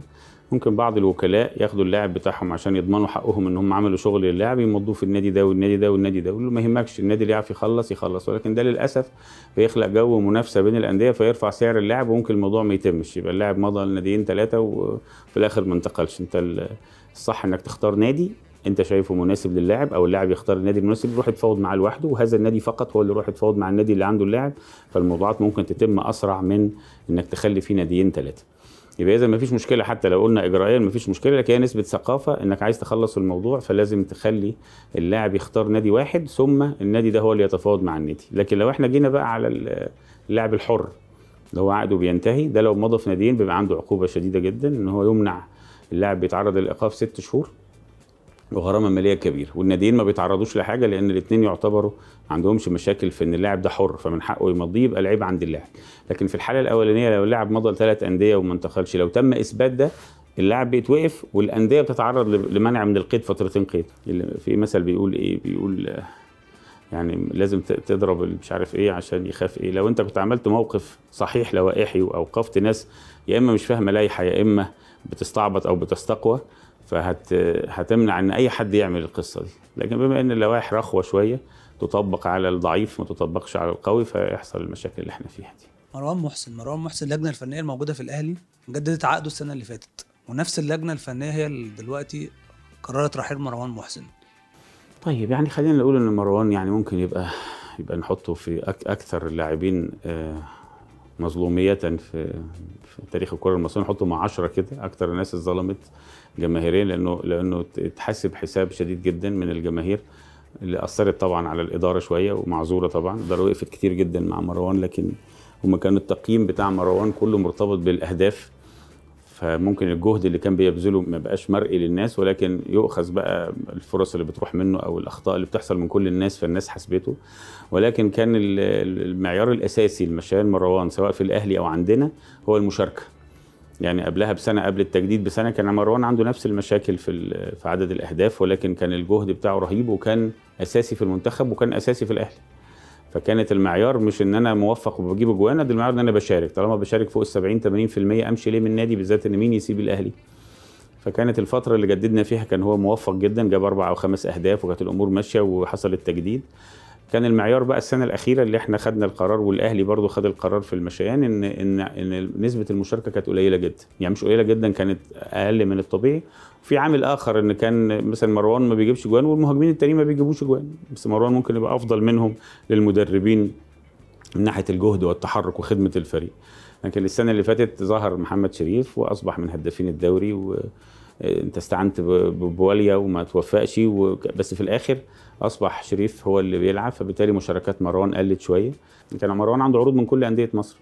ممكن بعض الوكلاء ياخدوا اللاعب بتاعهم عشان يضمنوا حقهم إن هم عملوا شغل للاعب يمضوه في النادي ده والنادي ده والنادي ده يقول له ما يهمكش النادي اللي يعرف يخلص يخلص. ولكن ده للأسف بيخلق جو منافسة بين الأندية فيرفع سعر اللاعب وممكن الموضوع ما يتمش. يبقى اللاعب مضى لناديين ثلاثة وفي الآخر ما انتقلش. أنت ال- الصح إنك تختار نادي أنت شايفه مناسب للاعب أو اللاعب يختار النادي المناسب يروح يتفاوض معاه لوحده وهذا النادي فقط هو اللي يروح يتفاوض مع النادي اللي عنده اللاعب. فالموضوعات ممكن تتم أسرع من إنك تخلي فيه ناديين ثلاثة يبقى اذا ما فيش مشكلة. حتى لو قلنا اجرائيا ما فيش مشكلة لكن هي نسبة ثقافة إنك عايز تخلص الموضوع فلازم تخلي اللاعب يختار نادي واحد ثم النادي ده هو اللي يتفاوض مع النادي. لكن لو إحنا جينا بقى على ال- اللاعب الحر اللي هو عقده بينتهي ده لو مضى في ناديين بيبقى عنده عقوبة شديدة جدا إن هو يمنع اللاعب بيتعرض للإيقاف ست شهور وغرامة مالية كبيرة. والناديين ما بيتعرضوش لحاجة لأن الاثنين يعتبروا ما عندهمش مشاكل في إن اللاعب ده حر فمن حقه يمضيه يبقى لعيب عند اللاعب. لكن في الحالة الأولانية لو اللاعب مضى لثلاث أندية وما انتقلش لو تم إثبات ده اللاعب بيتوقف والأندية بتتعرض لمنع من القيد فترتين قيد. في مثل بيقول إيه؟ بيقول يعني لازم تضرب مش عارف إيه عشان يخاف إيه. لو أنت كنت عملت موقف صحيح لوائحي وأوقفت ناس يا إما مش فاهمة لائحه يا إما بتستعبط أو بتستقوى فهت إن أي حد يعمل القصة دي. لكن بما إن اللوائح رخوة شوية تطبق على الضعيف ما تطبقش على القوي فيحصل المشاكل اللي إحنا فيها دي. مروان محسن مروان محسن اللجنة الفنية الموجودة في الأهلي جددت عقده السنة اللي فاتت ونفس اللجنة الفنية هي اللي دلوقتي قررت رحيل مروان محسن. طيب يعني خلينا نقول إن مروان يعني ممكن يبقى يبقى نحطه في أك أكثر اللاعبين آه، مظلومية في في تاريخ الكرة المصرية. نحطه مع 10 كده أكثر الناس اتظلمت جماهيريا لأنه لأنه اتحسب حساب شديد جدا من الجماهير. اللي أثرت طبعا على الإدارة شوية ومعذورة طبعا. الإدارة وقفت كتير جدا مع مروان لكن هم كان التقييم بتاع مروان كله مرتبط بالأهداف. فممكن الجهد اللي كان بيبذله ما بقاش مرئي للناس ولكن يؤخذ بقى الفرص اللي بتروح منه أو الأخطاء اللي بتحصل من كل الناس فالناس حسبته ولكن كان ال- ال- المعيار الأساسي لمشيان مروان سواء في الأهلي أو عندنا هو المشاركة. يعني قبلها بسنة قبل التجديد بسنة كان مروان عنده نفس المشاكل في في عدد الأهداف ولكن كان الجهد بتاعه رهيب وكان أساسي في المنتخب وكان أساسي في الأهلي. فكانت المعيار مش إن أنا موفق وبجيب أجوان ده المعيار إن أنا بشارك. طالما بشارك فوق ال 70 80% أمشي ليه من النادي بالذات إن مين يسيب الأهلي؟ فكانت الفترة اللي جددنا فيها كان هو موفق جدا جاب أربع أو خمس أهداف وكانت الأمور ماشية وحصل التجديد. كان المعيار بقى السنة الأخيرة اللي إحنا خدنا القرار والأهلي برضو خد القرار في المشيان إن إن إن نسبة المشاركة كانت قليلة جدا. يعني مش قليلة جدا كانت أقل من الطبيعي. وفي عامل آخر إن كان مثلا مروان ما بيجيبش جوان والمهاجمين التانيين ما بيجيبوش جوان. بس مروان ممكن يبقى أفضل منهم للمدربين من ناحية الجهد والتحرك وخدمة الفريق. لكن السنة اللي فاتت ظهر محمد شريف وأصبح من هدافين الدوري و انت استعنت بواليا وما توفقش وك- بس في الآخر أصبح شريف هو اللي بيلعب فبالتالي مشاركات مروان قلت شوية. كان مروان عنده عروض من كل أندية مصر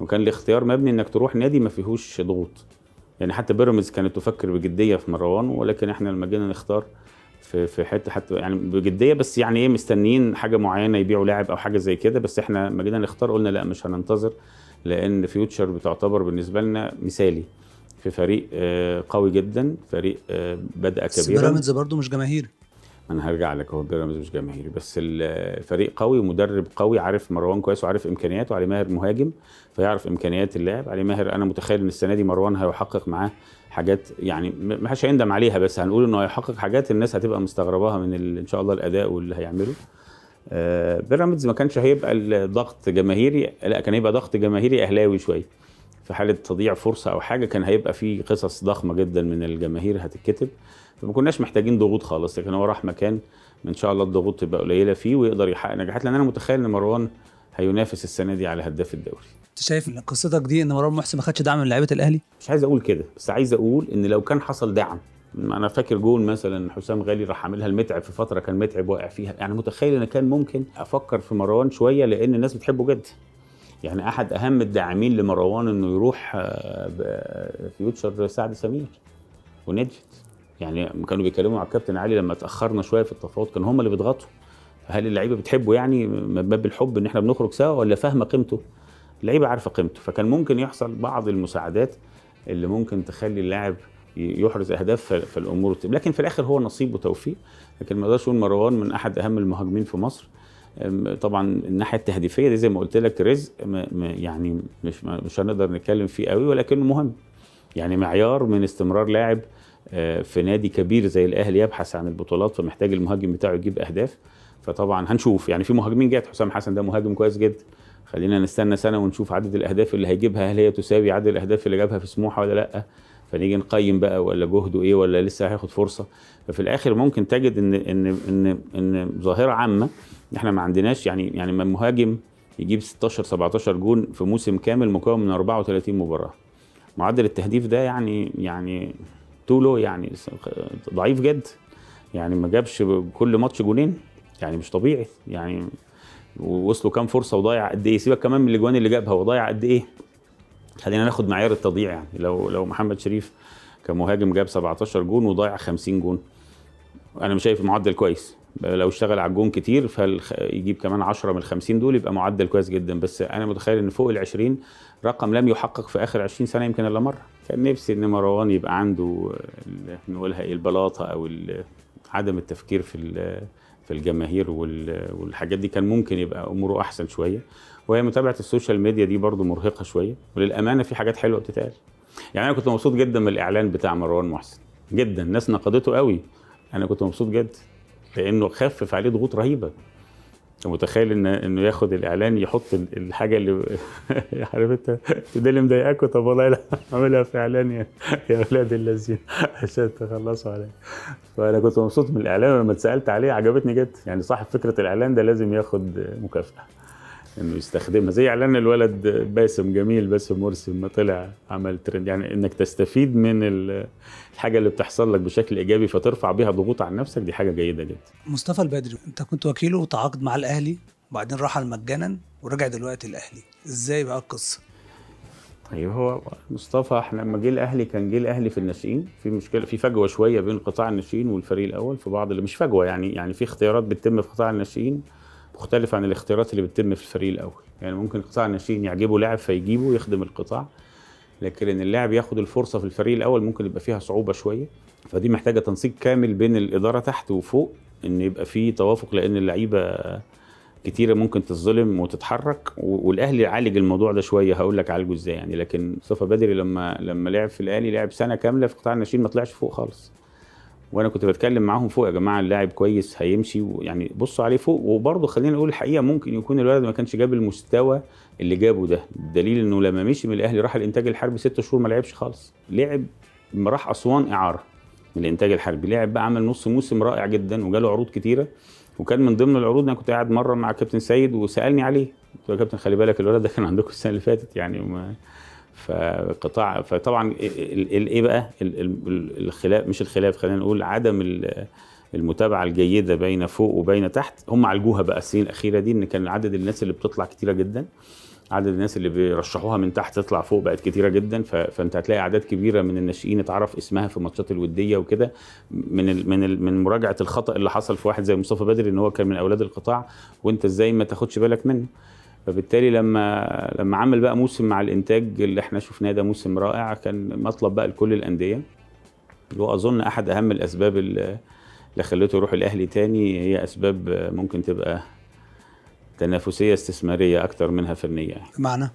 وكان الاختيار مبني إنك تروح نادي ما فيهوش ضغوط. يعني حتى بيراميدز كانت تفكر بجدية في مروان ولكن إحنا لما جينا نختار في في حتة حتى يعني بجدية بس يعني إيه مستنيين حاجة معينة يبيعوا لاعب أو حاجة زي كده. بس إحنا لما جينا نختار قلنا لا مش هننتظر لأن فيوتشر بتعتبر بالنسبة لنا مثالي في فريق آه، قوي جدا فريق آه، بدأ بس كبيرا. بيراميدز برضه مش جماهيري أنا هرجع لك هو بيراميدز مش جماهيري. بس الفريق قوي ومدرب قوي عارف مروان كويس وعارف إمكانياته. علي ماهر مهاجم فيعرف إمكانيات اللاعب. علي ماهر أنا متخيل إن السنة دي مروان هيحقق معاه حاجات يعني ما حدش هيندم عليها بس هنقول إنه هيحقق حاجات الناس هتبقى مستغرباها من إن شاء الله الأداء واللي هيعمله. آه، بيراميدز ما كانش هيبقى الضغط جماهيري لا كان هيبقى ضغط جماهيري أهلاوي شوية. في حالة تضييع فرصة أو حاجة كان هيبقى في قصص ضخمة جدا من الجماهير هتتكتب. فما كناش محتاجين ضغوط خالص لكن هو راح مكان ان شاء الله الضغوط تبقى قليلة فيه ويقدر يحقق نجاحات. لأن أنا متخيل إن مروان هينافس السنة دي على هداف الدوري. أنت شايف إن قصتك دي إن مروان محسن ما خدش دعم من لعيبة الأهلي؟ مش عايز أقول كده بس عايز أقول إن لو كان حصل دعم أنا فاكر جول مثلا حسام غالي راح عاملها المتعب في فترة كان متعب واقع فيها. يعني متخيل إن كان ممكن أفكر في مروان شوية لأن الناس بتحبه جدا. يعني أحد أهم الداعمين لمروان إنه يروح آه، فيوتشر سعد سمير وندفت يعني كانوا بيتكلموا مع الكابتن علي لما اتأخرنا شوية في التفاوض كانوا هم اللي بيضغطوا. هل اللعيبة بتحبه يعني من باب الحب إن إحنا بنخرج سوا ولا فاهمة قيمته؟ اللعيبة عارفة قيمته فكان ممكن يحصل بعض المساعدات اللي ممكن تخلي اللاعب يحرز أهداف فالامور لكن في الآخر هو نصيب وتوفيق. لكن ما أقدرش أقول مروان من أحد أهم المهاجمين في مصر. طبعا الناحية التهديفية دي زي ما قلت لك رزق يعني مش مش هنقدر نتكلم فيه قوي ولكنه مهم. يعني معيار من استمرار لاعب آه، في نادي كبير زي الأهلي يبحث عن البطولات فمحتاج المهاجم بتاعه يجيب أهداف. فطبعا هنشوف. يعني في مهاجمين جات حسام حسن ده مهاجم كويس جدا. خلينا نستنى سنة ونشوف عدد الأهداف اللي هيجيبها. هل هي تساوي عدد الأهداف اللي جابها في سموحة ولا لأ؟ فنيجي نقيم بقى ولا جهده إيه ولا لسه هياخد فرصة. ففي الآخر ممكن تجد إن إن إن إن ظاهرة عامة إحنا ما عندناش يعني يعني ما مهاجم يجيب 16 17 جون في موسم كامل مكون من 34 مباراة. معدل التهديف ده يعني يعني طوله يعني ضعيف جدا يعني ما جابش كل ماتش جونين يعني مش طبيعي. يعني ووصلوا كام فرصة وضيع قد إيه؟ سيبك كمان من الأجوان اللي جابها وضيع قد إيه؟ خلينا ناخد معيار التضييع يعني. لو لو محمد شريف كمهاجم جاب 17 جون وضيع 50 جون أنا مش شايف معدل كويس. لو اشتغل على الجون كتير فيجيب كمان 10 من ال 50 دول يبقى معدل كويس جدا. بس أنا متخيل إن فوق ال 20 رقم لم يحقق في آخر 20 سنة يمكن إلا مرة. كان نفسي إن مروان يبقى عنده نقولها إيه البلاطة أو عدم التفكير في في الجماهير وال- والحاجات دي. كان ممكن يبقى أموره أحسن شوية. وهي متابعة ال social media دي برضو مرهقة شوية. وللأمانة في حاجات حلوة بتتقال. يعني أنا كنت مبسوط جدا من الاعلان بتاع مروان محسن. جدا. الناس نقدته قوي. أنا كنت مبسوط جدا. لأنه خفف عليه ضغوط رهيبة. متخيل ان إنه ياخد الإعلان يحط ال- الحاجة اللي عارف أنت؟ ده اللي مضايقاكوا طب والله اعملها في إعلان يا يا أولاد الذين. عشان تخلصوا عليا. فأنا كنت مبسوط من الإعلان ولما اتسألت عليه عجبتني جدا. يعني صاحب فكرة الإعلان ده لازم ياخد مكافأة. إنه يستخدمها. زي إعلان الولد باسم جميل باسم مرسي لما طلع عمل ترند. يعني إنك تستفيد من الحاجة اللي بتحصل لك بشكل إيجابي فترفع بيها ضغوط عن نفسك دي حاجة جيدة جدا. مصطفى البدري أنت كنت وكيله وتعاقد مع الأهلي وبعدين رحل مجانا ورجع دلوقتي الأهلي. إزاي بقى القصة؟ طيب هو مصطفى إحنا لما جه الأهلي كان جه الأهلي في الناشئين. في مشكلة في فجوة شوية بين قطاع الناشئين والفريق الأول في بعض اللي مش فجوة يعني يعني في اختيارات بتتم في قطاع الناشئين مختلفة عن الاختيارات اللي بتتم في الفريق الأول. يعني ممكن قطاع الناشئين يعجبه لاعب فيجيبه يخدم القطاع لكن إن اللاعب ياخد الفرصة في الفريق الأول ممكن يبقى فيها صعوبة شوية. فدي محتاجة تنسيق كامل بين الإدارة تحت وفوق إن يبقى في توافق لأن اللعيبة كتيرة ممكن تتظلم وتتحرك. والأهلي عالج الموضوع ده شوية هقول لك عالجه إزاي يعني. لكن مصطفى بدري لما لما لعب في الأهلي لعب سنة كاملة في قطاع الناشئين ما طلعش فوق خالص. وأنا كنت بتكلم معاهم فوق يا جماعة اللاعب كويس هيمشي ويعني بصوا عليه فوق. وبرضه خلينا نقول الحقيقة ممكن يكون الولد ما كانش جاب المستوى اللي جابه ده. الدليل إنه لما مشي من الأهلي راح الإنتاج الحربي ست شهور ما لعبش خالص. لعب لما راح أسوان إعارة من الإنتاج الحربي. لعب بقى عمل نص موسم رائع جدا وجاله عروض كتيرة. وكان من ضمن العروض أنا كنت قاعد مرة مع كابتن سيد وسألني عليه. قلت له يا كابتن خلي بالك الولد ده كان عندكم السنة اللي فاتت يعني وما فقطاع فطبعا إيه بقى؟ ال- ال- الخلاف مش الخلاف خلينا نقول عدم ال- المتابعة الجيدة بين فوق وبين تحت. هم عالجوها بقى السنين الأخيرة دي إن كان عدد الناس اللي بتطلع كتيرة جدا عدد الناس اللي بيرشحوها من تحت تطلع فوق بقت كتيرة جدا. فأنت هتلاقي أعداد كبيرة من الناشئين اتعرف اسمها في الماتشات الودية وكده. من ال... من ال... من مراجعة الخطأ اللي حصل في واحد زي مصطفى بدري إن هو كان من أولاد القطاع وأنت إزاي ما تاخدش بالك منه؟ فبالتالي لما لما عمل بقى موسم مع الإنتاج اللي إحنا شفناه ده موسم رائع كان مطلب بقى لكل الأندية. واظن أحد أهم الأسباب اللي خلته يروح الأهلي تاني هي أسباب ممكن تبقى تنافسية استثمارية أكتر منها فنية. بمعنى؟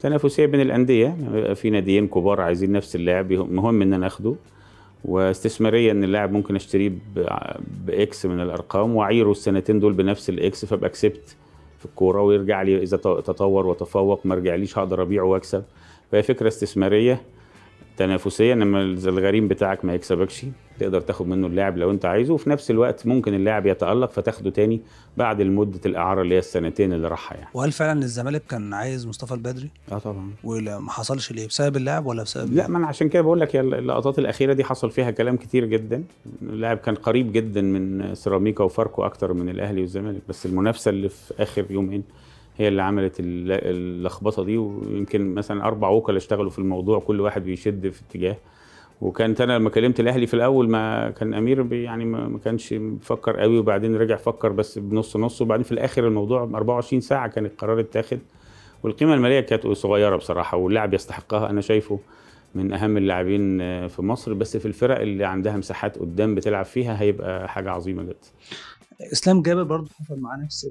تنافسية بين الأندية. في ناديين كبار عايزين نفس اللاعب مهم إن أنا آخده. واستثمارية إن اللاعب ممكن أشتريه ب X من الأرقام وأعيره السنتين دول بنفس ال X فأبقى كسبت في الكورة ويرجع لي إذا تطور وتفوق ما رجعليش هقدر أبيعه وأكسب. فهي فكرة استثمارية. تنافسية إنما الغريم بتاعك ما يكسبكش تقدر تاخد منه اللاعب لو أنت عايزه. وفي نفس الوقت ممكن اللاعب يتألق فتاخده تاني بعد مدة الإعارة اللي هي السنتين اللي راحها يعني. وهل فعلا الزمالك كان عايز مصطفى البدري؟ آه طبعا. وما حصلش ليه؟ بسبب اللاعب ولا بسبب لا ما أنا عشان كده بقول لك هي اللقطات الأخيرة دي حصل فيها كلام كتير جدا. اللاعب كان قريب جدا من سيراميكا وفاركو أكتر من الأهلي والزمالك بس المنافسة اللي في آخر يومين هي اللي عملت الل- اللخبطة دي. ويمكن مثلا أربع وكلاء اشتغلوا في الموضوع كل واحد بيشد في اتجاه. وكانت أنا لما كلمت الأهلي في الأول ما كان أمير يعني ما كانش مفكر قوي وبعدين رجع فكر بس بنص نص. وبعدين في الآخر الموضوع 24 ساعة كان القرار اتاخد والقيمة المالية كانت صغيرة بصراحة واللاعب يستحقها. أنا شايفه من أهم اللاعبين في مصر. بس في الفرق اللي عندها مساحات قدام بتلعب فيها هيبقى حاجة عظيمة جدا. إسلام جابر برضه حصل معاه نفس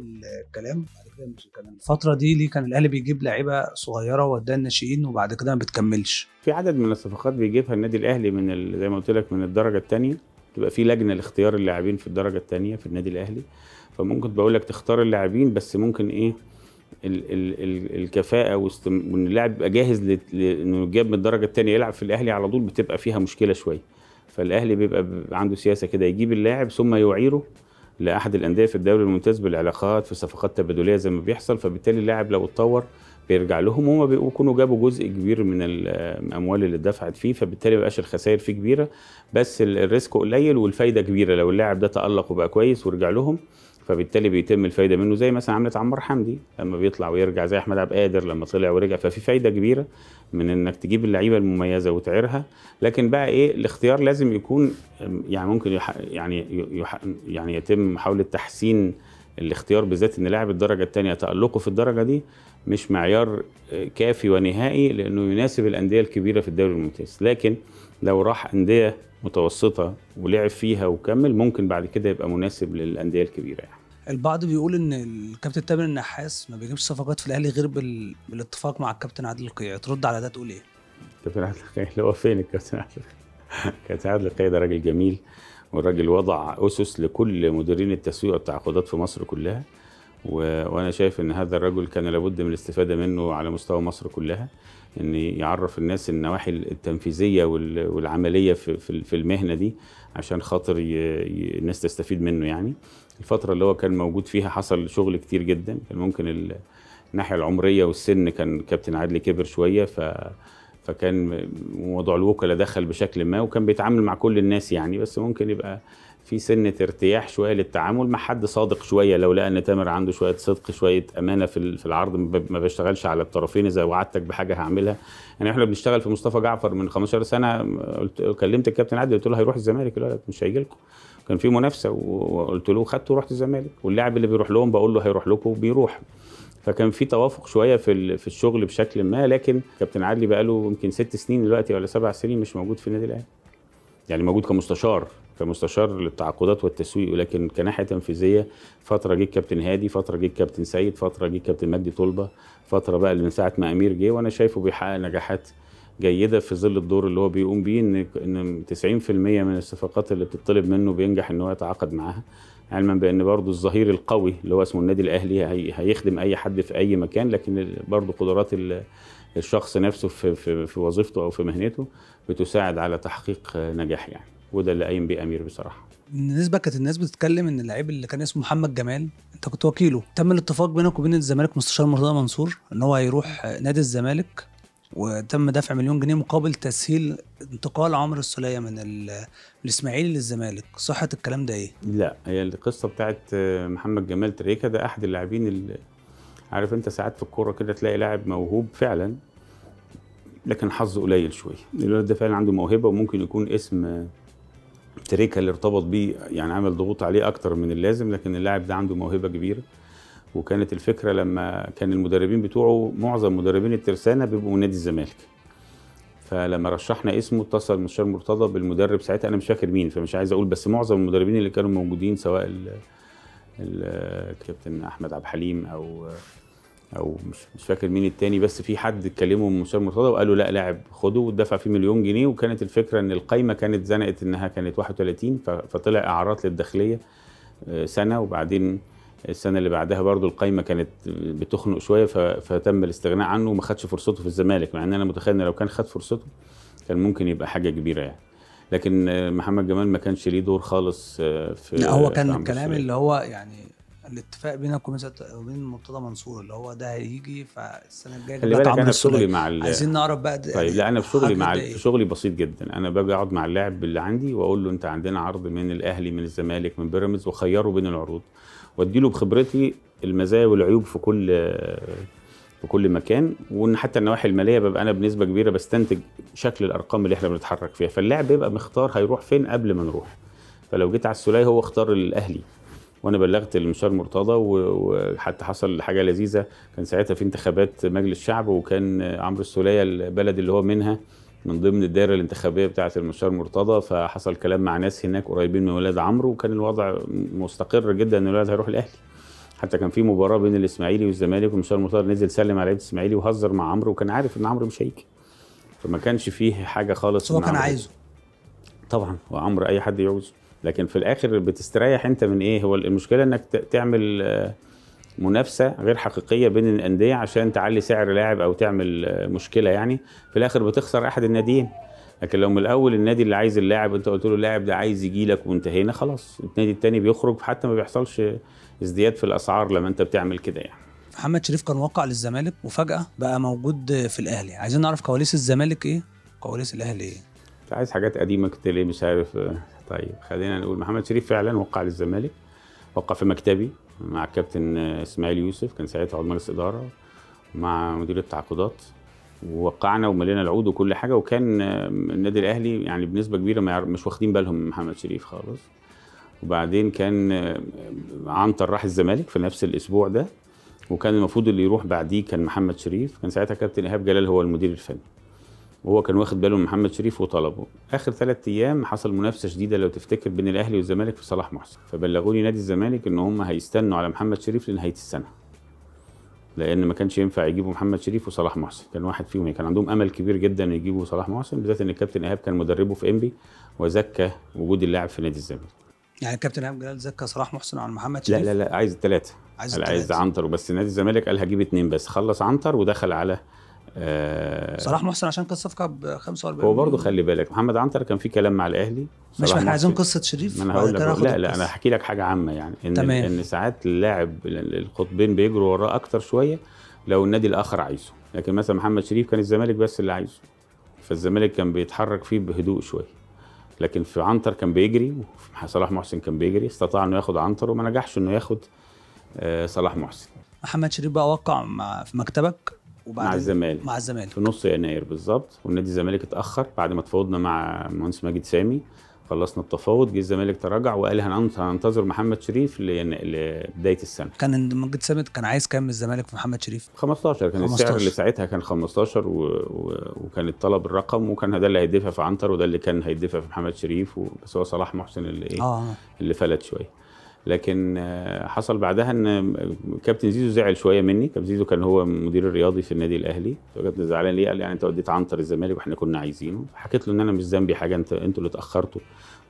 الكلام. بعد كده مش الكلام الفترة دي ليه كان الأهلي بيجيب لعيبة صغيرة وداها الناشئين وبعد كده ما بتكملش. في عدد من الصفقات بيجيبها النادي الأهلي من ال- زي ما قلت لك من الدرجة الثانية تبقى في لجنة لاختيار اللاعبين في الدرجة الثانية في النادي الأهلي. فممكن بقول لك تختار اللاعبين بس ممكن إيه ال ال ال الكفاءة واستم... وإن اللاعب يبقى جاهز ل- لأنه يجاب من الدرجة الثانية يلعب في الأهلي على طول بتبقى فيها مشكلة شوية. فالأهلي بيبقى عنده سياسة كده يجيب اللاعب ثم يعيره لأحد الأندية في الدوري الممتاز بالعلاقات في صفقات تبادلية زي ما بيحصل. فبالتالي اللاعب لو اتطور بيرجع لهم هم بيكونوا جابوا جزء كبير من الأموال اللي اتدفعت فيه فبالتالي ما بقاش الخسائر فيه كبيرة. بس ال- ال risk قليل والفايدة كبيرة. لو اللاعب ده تألق وبقى كويس ورجع لهم فبالتالي بيتم الفايدة منه. زي مثلا عملت عمار حمدي لما بيطلع ويرجع زي أحمد عبد القادر لما طلع ورجع ففي فايدة كبيرة. من إنك تجيب اللعيبة المميزة وتعيرها. لكن بقى إيه الاختيار لازم يكون يعني ممكن يح يعني يح يعني يتم محاوله تحسين الاختيار بالذات إن لاعب الدرجة الثانية تألقه في الدرجة دي مش معيار آه، كافي ونهائي لأنه يناسب الأندية الكبيرة في الدوري الممتاز. لكن لو راح أندية متوسطة ولعب فيها وكمل ممكن بعد كده يبقى مناسب للأندية الكبيرة يعني. البعض بيقول إن الكابتن تامر النحاس ما بيجيبش صفقات في الأهلي غير بال... بالاتفاق مع الكابتن عادل القيعي ترد على ده تقول إيه كابتن عادل القيعي هو فين الكابتن عادل القيعي؟ كابتن عادل القيعي ده راجل جميل والراجل وضع أسس لكل مديرين التسويق والتعاقدات في مصر كلها و... وأنا شايف إن هذا الرجل كان لابد من الاستفادة منه على مستوى مصر كلها إن يعرف الناس النواحي التنفيذية وال... والعملية في في المهنة دي عشان خاطر. ي... الناس تستفيد منه يعني الفترة اللي هو كان موجود فيها حصل شغل كتير جدا. كان ممكن ال... الناحية العمرية والسن كان كابتن عادل كبر شوية ف فكان موضوع الوكلاء دخل بشكل ما وكان بيتعامل مع كل الناس يعني. بس ممكن يبقى في سنة ارتياح شوية للتعامل مع حد صادق شوية. لو لقى إن تامر عنده شوية صدق شوية أمانة في ال- في العرض ما بشتغلش على الطرفين. إذا وعدتك بحاجة هعملها. يعني إحنا بنشتغل في مصطفى جعفر من 15 سنة قلت كلمت الكابتن عادل قلت له هيروح الزمالك؟ لا مش هيجي لكم كان في منافسة و- وقلت له خدته ورحت الزمالك. واللاعب اللي بيروح لهم بقول له هيروح لكم وبيروح. فكان في توافق شوية في في الشغل بشكل ما لكن كابتن عادلي بقى له يمكن ست سنين دلوقتي ولا سبع سنين مش موجود في النادي الأهلي. يعني موجود كمستشار كمستشار للتعاقدات والتسويق ولكن كناحية تنفيذية فترة جه كابتن هادي فترة جه كابتن سيد فترة جه كابتن مجدي طلبة فترة بقى من ساعة ما أمير جه وأنا شايفه بيحقق نجاحات جيدة في ظل الدور اللي هو بيقوم بيه إن إن 90% من الصفقات اللي بتطلب منه بينجح إن هو يتعاقد معاها. علما بأن برضه الظهير القوي اللي هو اسمه النادي الأهلي هي هيخدم أي حد في أي مكان لكن برضه قدرات ال- الشخص نفسه في, في, في وظيفته أو في مهنته بتساعد على تحقيق نجاح يعني. وده اللي قايم بيه أمير بصراحة. بالنسبة كانت الناس بتتكلم إن اللعيب اللي كان اسمه محمد جمال أنت كنت وكيله. تم الاتفاق بينك وبين الزمالك مستشار مرتضى منصور إن هو هيروح نادي الزمالك. وتم دفع مليون جنيه مقابل تسهيل انتقال عمرو السولية من ال- الإسماعيلي للزمالك. صحة الكلام ده إيه؟ لا هي القصة بتاعت محمد جمال تريكا ده أحد اللاعبين اللي عارف أنت ساعات في الكورة كده تلاقي لاعب موهوب فعلا لكن حظه قليل شوية. الولد ده فعلا عنده موهبة وممكن يكون اسم تريكا اللي ارتبط بيه يعني عمل ضغوط عليه أكتر من اللازم لكن اللاعب ده عنده موهبة كبيرة. وكانت الفكرة لما كان المدربين بتوعه معظم مدربين الترسانة بيبقوا من نادي الزمالك. فلما رشحنا اسمه اتصل مستشار مرتضى بالمدرب ساعتها أنا مش فاكر مين فمش عايز أقول بس معظم المدربين اللي كانوا موجودين سواء ال- ال- الكابتن أحمد عبد الحليم أو أو مش مش فاكر مين التاني بس في حد اتكلموا من مستشار مرتضى وقالوا لا لاعب خده ودفع فيه مليون جنيه وكانت الفكرة إن القايمة كانت زنقت إنها كانت 31 ف- فطلع إعارات للداخلية آه، سنة وبعدين السنة اللي بعدها برضو القايمة كانت بتخنق شوية فتم الاستغناء عنه وما خدش فرصته في الزمالك مع إن أنا متخيل إن لو كان خد فرصته كان ممكن يبقى حاجة كبيرة يعني لكن محمد جمال ما كانش ليه دور خالص آه، في لا هو في كان الكلام. اللي هو يعني الاتفاق بينك وبين مرتضى منصور اللي هو ده هيجي فالسنة الجاية خلي بالك أنا في شغلي. مع عايزين نعرف بقى طيب لا أنا في شغلي مع ال- إيه؟ في شغلي بسيط جدا أنا باجي أقعد مع اللاعب اللي عندي وأقول له أنت عندنا عرض من الأهلي من الزمالك من بيراميدز واخيره بين العروض وادي له بخبرتي المزايا والعيوب في كل في كل مكان. وإن حتى النواحي المالية ببقى أنا بنسبة كبيرة بستنتج شكل الأرقام اللي إحنا بنتحرك فيها. فاللاعب بيبقى مختار هيروح فين قبل ما نروح. فلو جيت على السوليه هو اختار الأهلي. وأنا بلغت المستشار مرتضى وحتى حصل حاجة لذيذة. كان ساعتها في انتخابات مجلس الشعب وكان عمرو السولية البلد اللي هو منها من ضمن الدائرة الانتخابية بتاعة المستشار مرتضى فحصل كلام مع ناس هناك قريبين من ولاد عمرو وكان الوضع مستقر جدا إن الولد هيروح الأهلي. حتى كان في مباراة بين الإسماعيلي والزمالك والمستشار مرتضى نزل سلم على لعيبة الإسماعيلي وهزر مع عمرو وكان عارف إن عمرو مش هيجي. فما كانش فيه حاجة خالص هو كان عايزه. طبعا وعمرو أي حد يعوزه لكن في الآخر بتستريح أنت من إيه؟ هو المشكلة إنك تعمل آه، منافسة غير حقيقية بين الأندية عشان تعلي سعر لاعب أو تعمل آه، مشكلة يعني. في الآخر بتخسر أحد الناديين. لكن لو من الأول النادي اللي عايز اللاعب أنت قلت له اللاعب ده عايز يجي لك وانتهينا خلاص. النادي التاني بيخرج حتى ما بيحصلش ازدياد في الأسعار لما أنت بتعمل كده يعني. محمد شريف كان وقع للزمالك وفجأة بقى موجود في الأهلي. عايزين نعرف كواليس الزمالك إيه؟ كواليس الأهلي إيه؟ أنت عايز حاجات قديمة كنت ليه؟ مش عارف. طيب خلينا نقول محمد شريف فعلا وقع للزمالك وقع في مكتبي. مع الكابتن إسماعيل يوسف كان ساعتها عضو مجلس إدارة مع مدير التعاقدات ووقعنا وملينا العقود وكل حاجة وكان النادي الأهلي يعني بنسبة كبيرة مش واخدين بالهم من محمد شريف خالص. وبعدين كان عنتر راح الزمالك في نفس الأسبوع ده وكان المفروض اللي يروح بعديه كان محمد شريف كان ساعتها كابتن إيهاب جلال هو المدير الفني. وهو كان واخد باله من محمد شريف وطلبه. آخر ثلاث أيام حصل منافسة شديدة لو تفتكر بين الأهلي والزمالك في صلاح محسن. فبلغوني نادي الزمالك إن هم هيستنوا على محمد شريف لنهاية السنة. لأن ما كانش ينفع يجيبوا محمد شريف وصلاح محسن. كان واحد فيهم كان عندهم أمل كبير جدا يجيبوا صلاح محسن بالذات إن الكابتن إيهاب كان مدربه في إنبي وزكى وجود اللاعب في نادي الزمالك. يعني كابتن إيهاب جلال زكى صلاح محسن عن محمد لا شريف؟ لا لا عايز الثلاثه عايز عايز, عايز التلاتة. عنتر بس نادي الزمالك قال هجيب اتنين بس. خلص عنتر ودخل على آه صلاح محسن عشان كان الصفقه ب 45 هو برضه خلي بالك محمد عنتر كان في كلام مع الأهلي. مش إحنا عايزين قصة شريف ما أنا هقول لك لا لا. أنا هحكي لك حاجة عامة يعني ان تمام. إن ساعات اللاعب ال- القطبين بيجروا وراه أكتر شوية لو النادي الآخر عايزه. لكن مثلا محمد شريف كان الزمالك بس اللي عايزه فالزمالك كان بيتحرك فيه بهدوء شوية. لكن في عنتر كان بيجري صلاح محسن كان بيجري استطاع إنه ياخد عنتر وما نجحش إنه ياخد آه، صلاح محسن. محمد شريف بقى وقع مع في مكتبك وبعد مع الزمالك. مع الزمالك. في نص يناير بالظبط والنادي الزمالك اتأخر بعد ما تفاوضنا مع المهندس ماجد سامي. خلصنا التفاوض جه الزمالك تراجع وقال هننت- هننتظر محمد شريف لبداية السنة. كان مجد سامد كان عايز كام من الزمالك في محمد شريف؟ 15 كان 15. السعر اللي ساعتها كان 15 و... و... وكان الطلب الرقم وكان ده اللي هيدفع في عنتر وده اللي كان هيدفع في محمد شريف و... بس هو صلاح محسن اللي إيه آه. اللي فلت شوية. لكن آه، حصل بعدها إن كابتن زيزو زعل شوية مني. كابتن زيزو كان هو المدير الرياضي في النادي الأهلي. فكابتن زعلان ليه؟ قال لي يعني أنت وديت عنتر الزمالك وإحنا كنا عايزينه. حكيت له إن أنا مش ذنبي حاجة أنت أنتوا اللي اتأخرتوا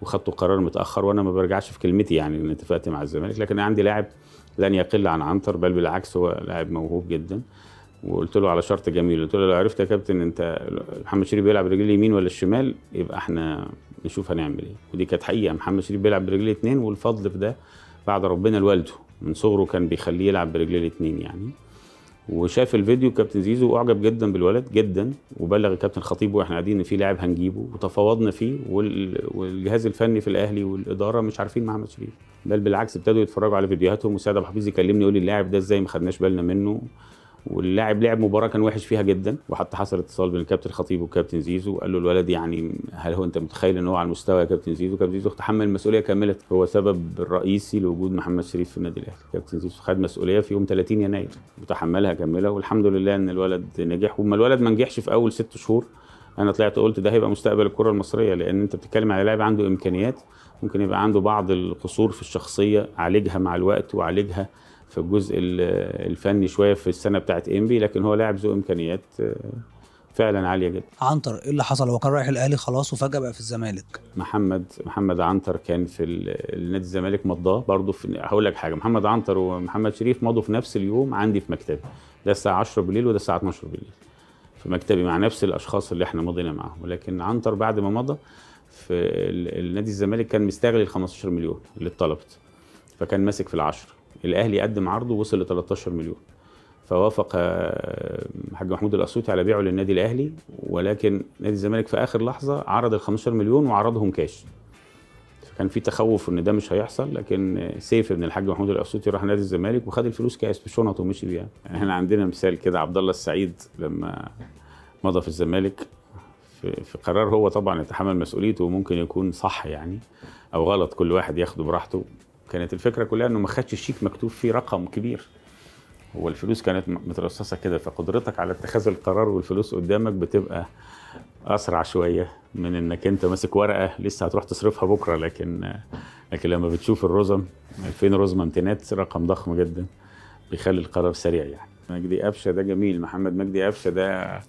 وخدتوا قرار متأخر وأنا ما برجعش في كلمتي يعني إن اتفقت مع الزمالك. لكن عندي لاعب لن يقل عن عنتر بل بالعكس هو لاعب موهوب جدا. وقلت له على شرط جميل قلت له لو عرفت يا كابتن أنت محمد شريف بيلعب برجل اليمين ولا الشمال يبقى إحنا نشوف هنعمل إيه. ودي كانت حقيقة محمد شريف بيلعب برجل اتنين والفضل في ده بعد ربنا لوالده من صغره كان بيخليه يلعب برجليه الاتنين يعني. وشاف الفيديو كابتن زيزو واعجب جدا بالولد جدا وبلغ الكابتن خطيب وإحنا قاعدين إن في لاعب هنجيبه وتفاوضنا فيه وال... والجهاز الفني في الأهلي والإدارة مش عارفين محمد شريف بل بالعكس ابتدوا يتفرجوا على فيديوهاتهم وسيد ابو حفيظ يكلمني يقول لي اللاعب ده إزاي ما خدناش بالنا منه؟ واللاعب لعب مباراة كان وحش فيها جدا وحتى حصل اتصال بين الكابتن خطيب والكابتن زيزو. قال له الولد يعني هل هو أنت متخيل إن هو على المستوى يا كابتن زيزو؟ كابتن زيزو تحمل المسؤوليه كاملة. هو سبب الرئيسي لوجود محمد شريف في النادي الأهلي. كابتن زيزو خد مسؤولية في يوم 30 يناير وتحملها كاملة والحمد لله إن الولد نجح. وما الولد ما نجحش في أول ست شهور. أنا طلعت قلت ده هيبقى مستقبل الكرة المصرية لأن أنت بتتكلم على لاعب عنده إمكانيات. ممكن يبقى عنده بعض القصور في الشخصية عالجها مع الوقت وعالجها في الجزء ال- الفني شوية في السنة بتاعت انبي لكن هو لاعب ذو إمكانيات آه، فعلا عالية جدا. عنتر إيه اللي حصل؟ هو كان رايح الأهلي خلاص وفجأة بقى في الزمالك. محمد محمد عنتر كان في ال- النادي الزمالك مضاه برضه في هقول لك حاجة محمد عنتر ومحمد شريف مضوا في نفس اليوم عندي في مكتبي. ده الساعة 10 بالليل وده الساعة 12 بالليل. في مكتبي مع نفس الأشخاص اللي إحنا مضينا معاهم. ولكن عنتر بعد ما مضى في ال- النادي الزمالك كان مستغل ال 15 مليون اللي اتطلبت. فكان ماسك في العشرة. الأهلي قدم عرضه وصل ل 13 مليون. فوافق آه، الحاج محمود الاسيوطي على بيعه للنادي الأهلي ولكن نادي الزمالك في آخر لحظة عرض ال 15 مليون وعرضهم كاش. فكان في تخوف إن ده مش هيحصل لكن سيف ابن الحاج محمود الاسيوطي راح نادي الزمالك وخد الفلوس كاش بشنط ومشي بيها. يعني إحنا عندنا مثال كده عبد الله السعيد لما مضى في الزمالك في, في قرار هو طبعا يتحمل مسؤوليته وممكن يكون صح يعني أو غلط كل واحد ياخده براحته. كانت الفكرة كلها إنه ما خدش الشيك مكتوب فيه رقم كبير. هو الفلوس كانت مترصصة كده فقدرتك على اتخاذ القرار والفلوس قدامك بتبقى أسرع شوية من إنك أنت ماسك ورقة لسه هتروح تصرفها بكرة. لكن لكن لما بتشوف الرزم 2000 رزمه امتينات رقم ضخم جدا بيخلي القرار سريع يعني. مجدي قفشة ده جميل. محمد مجدي قفشة ده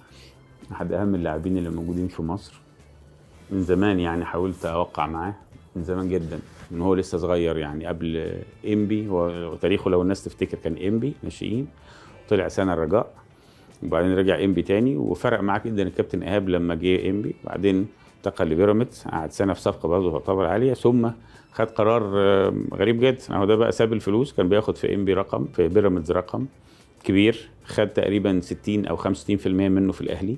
أحد أهم اللاعبين اللي موجودين في مصر. من زمان يعني حاولت أوقع معاه. من زمان جدا من هو لسه صغير يعني. قبل انبي هو تاريخه لو الناس تفتكر كان انبي ناشئين. طلع سنة الرجاء وبعدين رجع انبي تاني وفرق معاه جدا الكابتن إيهاب لما جه انبي بعدين انتقل لبيراميدز قعد سنة في صفقة برضه تعتبر عالية. ثم خد قرار غريب جدا هو ده بقى ساب الفلوس كان بياخد في انبي رقم في بيراميدز رقم كبير. خد تقريبا 60 أو 65% منه في الأهلي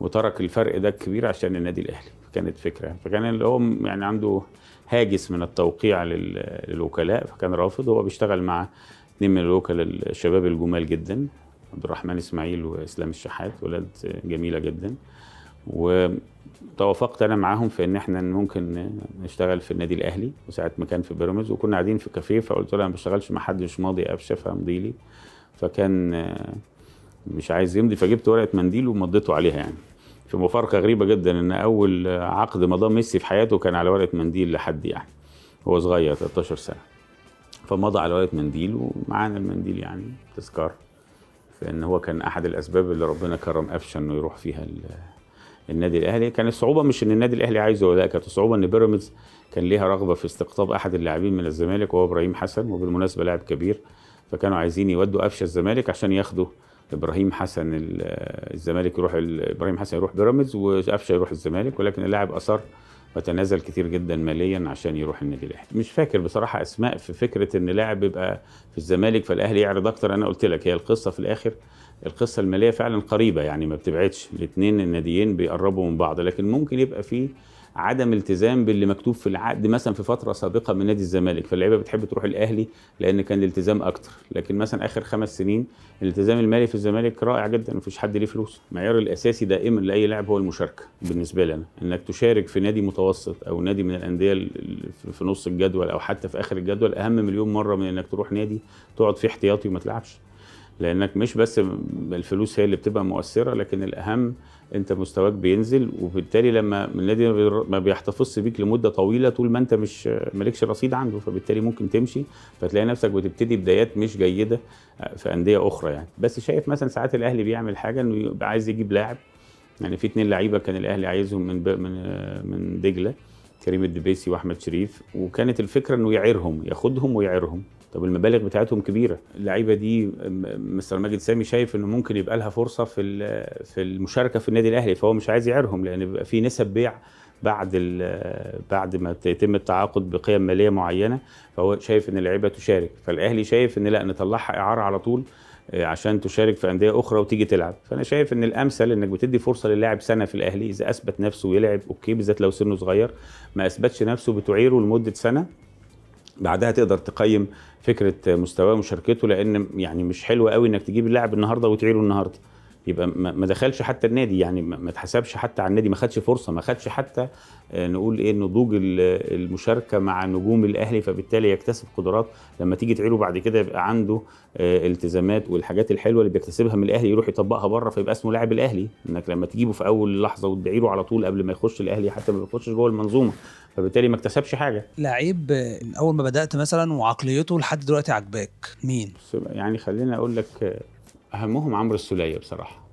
وترك الفرق ده الكبير عشان النادي الأهلي. كانت فكرة. فكان اللي هو يعني عنده هاجس من التوقيع لل- للوكلاء. فكان رافض. هو بيشتغل مع اثنين من الوكلاء الشباب الجمال جدا عبد الرحمن إسماعيل وإسلام الشحات ولاد جميلة جدا. وتوافقت أنا معاهم في إن إحنا ممكن نشتغل في النادي الأهلي وساعة ما كان في بيراميدز وكنا قاعدين في كافيه فقلت له أنا ما بشتغلش مع حد مش ماضي قفشه فامضي لي فكان مش عايز يمضي فجبت ورقة منديل ومضيته عليها يعني. في مفارقة غريبة جدا إن أول عقد مضاه ميسي في حياته كان على ورقة منديل لحد يعني هو صغير 13 سنة. فمضى على ورقة منديل ومعانا المنديل يعني تذكار فان هو كان أحد الأسباب اللي ربنا كرم قفشه إنه يروح فيها ال- النادي الأهلي. كان الصعوبة مش إن النادي الأهلي عايزه ولا لا كانت الصعوبة إن بيراميدز كان ليها رغبة في استقطاب أحد اللاعبين من الزمالك وهو إبراهيم حسن وبالمناسبة لاعب كبير فكانوا عايزين يودوا قفشه الزمالك عشان ياخدوا إبراهيم حسن ال- الزمالك يروح إبراهيم حسن يروح بيراميدز وقفشه يروح الزمالك ولكن اللاعب اصر وتنازل كتير جدا ماليا عشان يروح النادي الأهلي. مش فاكر بصراحة أسماء في فكرة إن لاعب يبقى في الزمالك فالأهلي يعرض أكتر. أنا قلت لك هي القصة في الآخر القصة المالية فعلا قريبة يعني ما بتبعدش. الاثنين الناديين بيقربوا من بعض لكن ممكن يبقى في عدم التزام باللي مكتوب في العقد مثلا في فترة سابقة من نادي الزمالك. فاللعيبة بتحب تروح الأهلي لأن كان الالتزام أكتر. لكن مثلا آخر خمس سنين الالتزام المالي في الزمالك رائع جدا مفيش حد ليه فلوس. المعيار الأساسي دائما لأي لاعب هو المشاركة بالنسبة لي أنا إنك تشارك في نادي متوسط أو نادي من الأندية ال- ال- في نص الجدول أو حتى في آخر الجدول أهم مليون مرة من إنك تروح نادي تقعد فيه احتياطي وما تلعبش. لأنك مش بس الفلوس هي اللي بتبقى مؤثرة لكن الأهم أنت مستواك بينزل وبالتالي لما النادي ما بيحتفظش بيك لمدة طويلة طول ما أنت مش مالكش رصيد عنده فبالتالي ممكن تمشي. فتلاقي نفسك بتبتدي بدايات مش جيدة في أندية أخرى يعني. بس شايف مثلا ساعات الأهلي بيعمل حاجة إنه يبقى عايز يجيب لاعب. يعني في اتنين لعيبة كان الأهلي عايزهم من. من من دجلة كريم الدبيسي وأحمد شريف. وكانت الفكرة إنه يعيرهم ياخدهم ويعيرهم. طب المبالغ بتاعتهم كبيرة. اللعيبة دي مستر ماجد سامي شايف إنه ممكن يبقى لها فرصة في في المشاركة في النادي الأهلي فهو مش عايز يعيرهم لأن بيبقى في نسب بيع بعد بعد ما يتم التعاقد بقيم مالية معينة فهو شايف إن اللعيبة تشارك. فالأهلي شايف إن لأ نطلعها إعارة على طول آه، عشان تشارك في أندية أخرى وتيجي تلعب. فأنا شايف إن الأمثل إنك بتدي فرصة للاعب سنة في الأهلي إذا أثبت نفسه ويلعب أوكي بالذات لو سنه صغير ما أثبتش نفسه بتعيره لمدة سنة بعدها تقدر تقيم فكرة مستواه ومشاركته لأن يعني مش حلو قوي إنك تجيب اللاعب النهارده وتعيره النهارده. يبقى ما دخلش حتى النادي يعني ما اتحسبش حتى على النادي ما خدش فرصة ما خدش حتى آه، نقول إيه نضوج ال- المشاركة مع نجوم الأهلي فبالتالي يكتسب قدرات. لما تيجي تعيره بعد كده يبقى عنده آه، التزامات والحاجات الحلوة اللي بيكتسبها من الأهلي يروح يطبقها بره فيبقى اسمه لاعب الأهلي. إنك لما تجيبه في أول لحظة وتبيعه على طول قبل ما يخش الأهلي حتى ما بيخشش جوه المنظومة. فبالتالي ما اكتسبش حاجة. لعيب آه، أول ما بدأت مثلا وعقليته لحد دلوقتي عجباك مين؟ يعني خليني أقول لك أهمهم عمرو السولية بصراحة.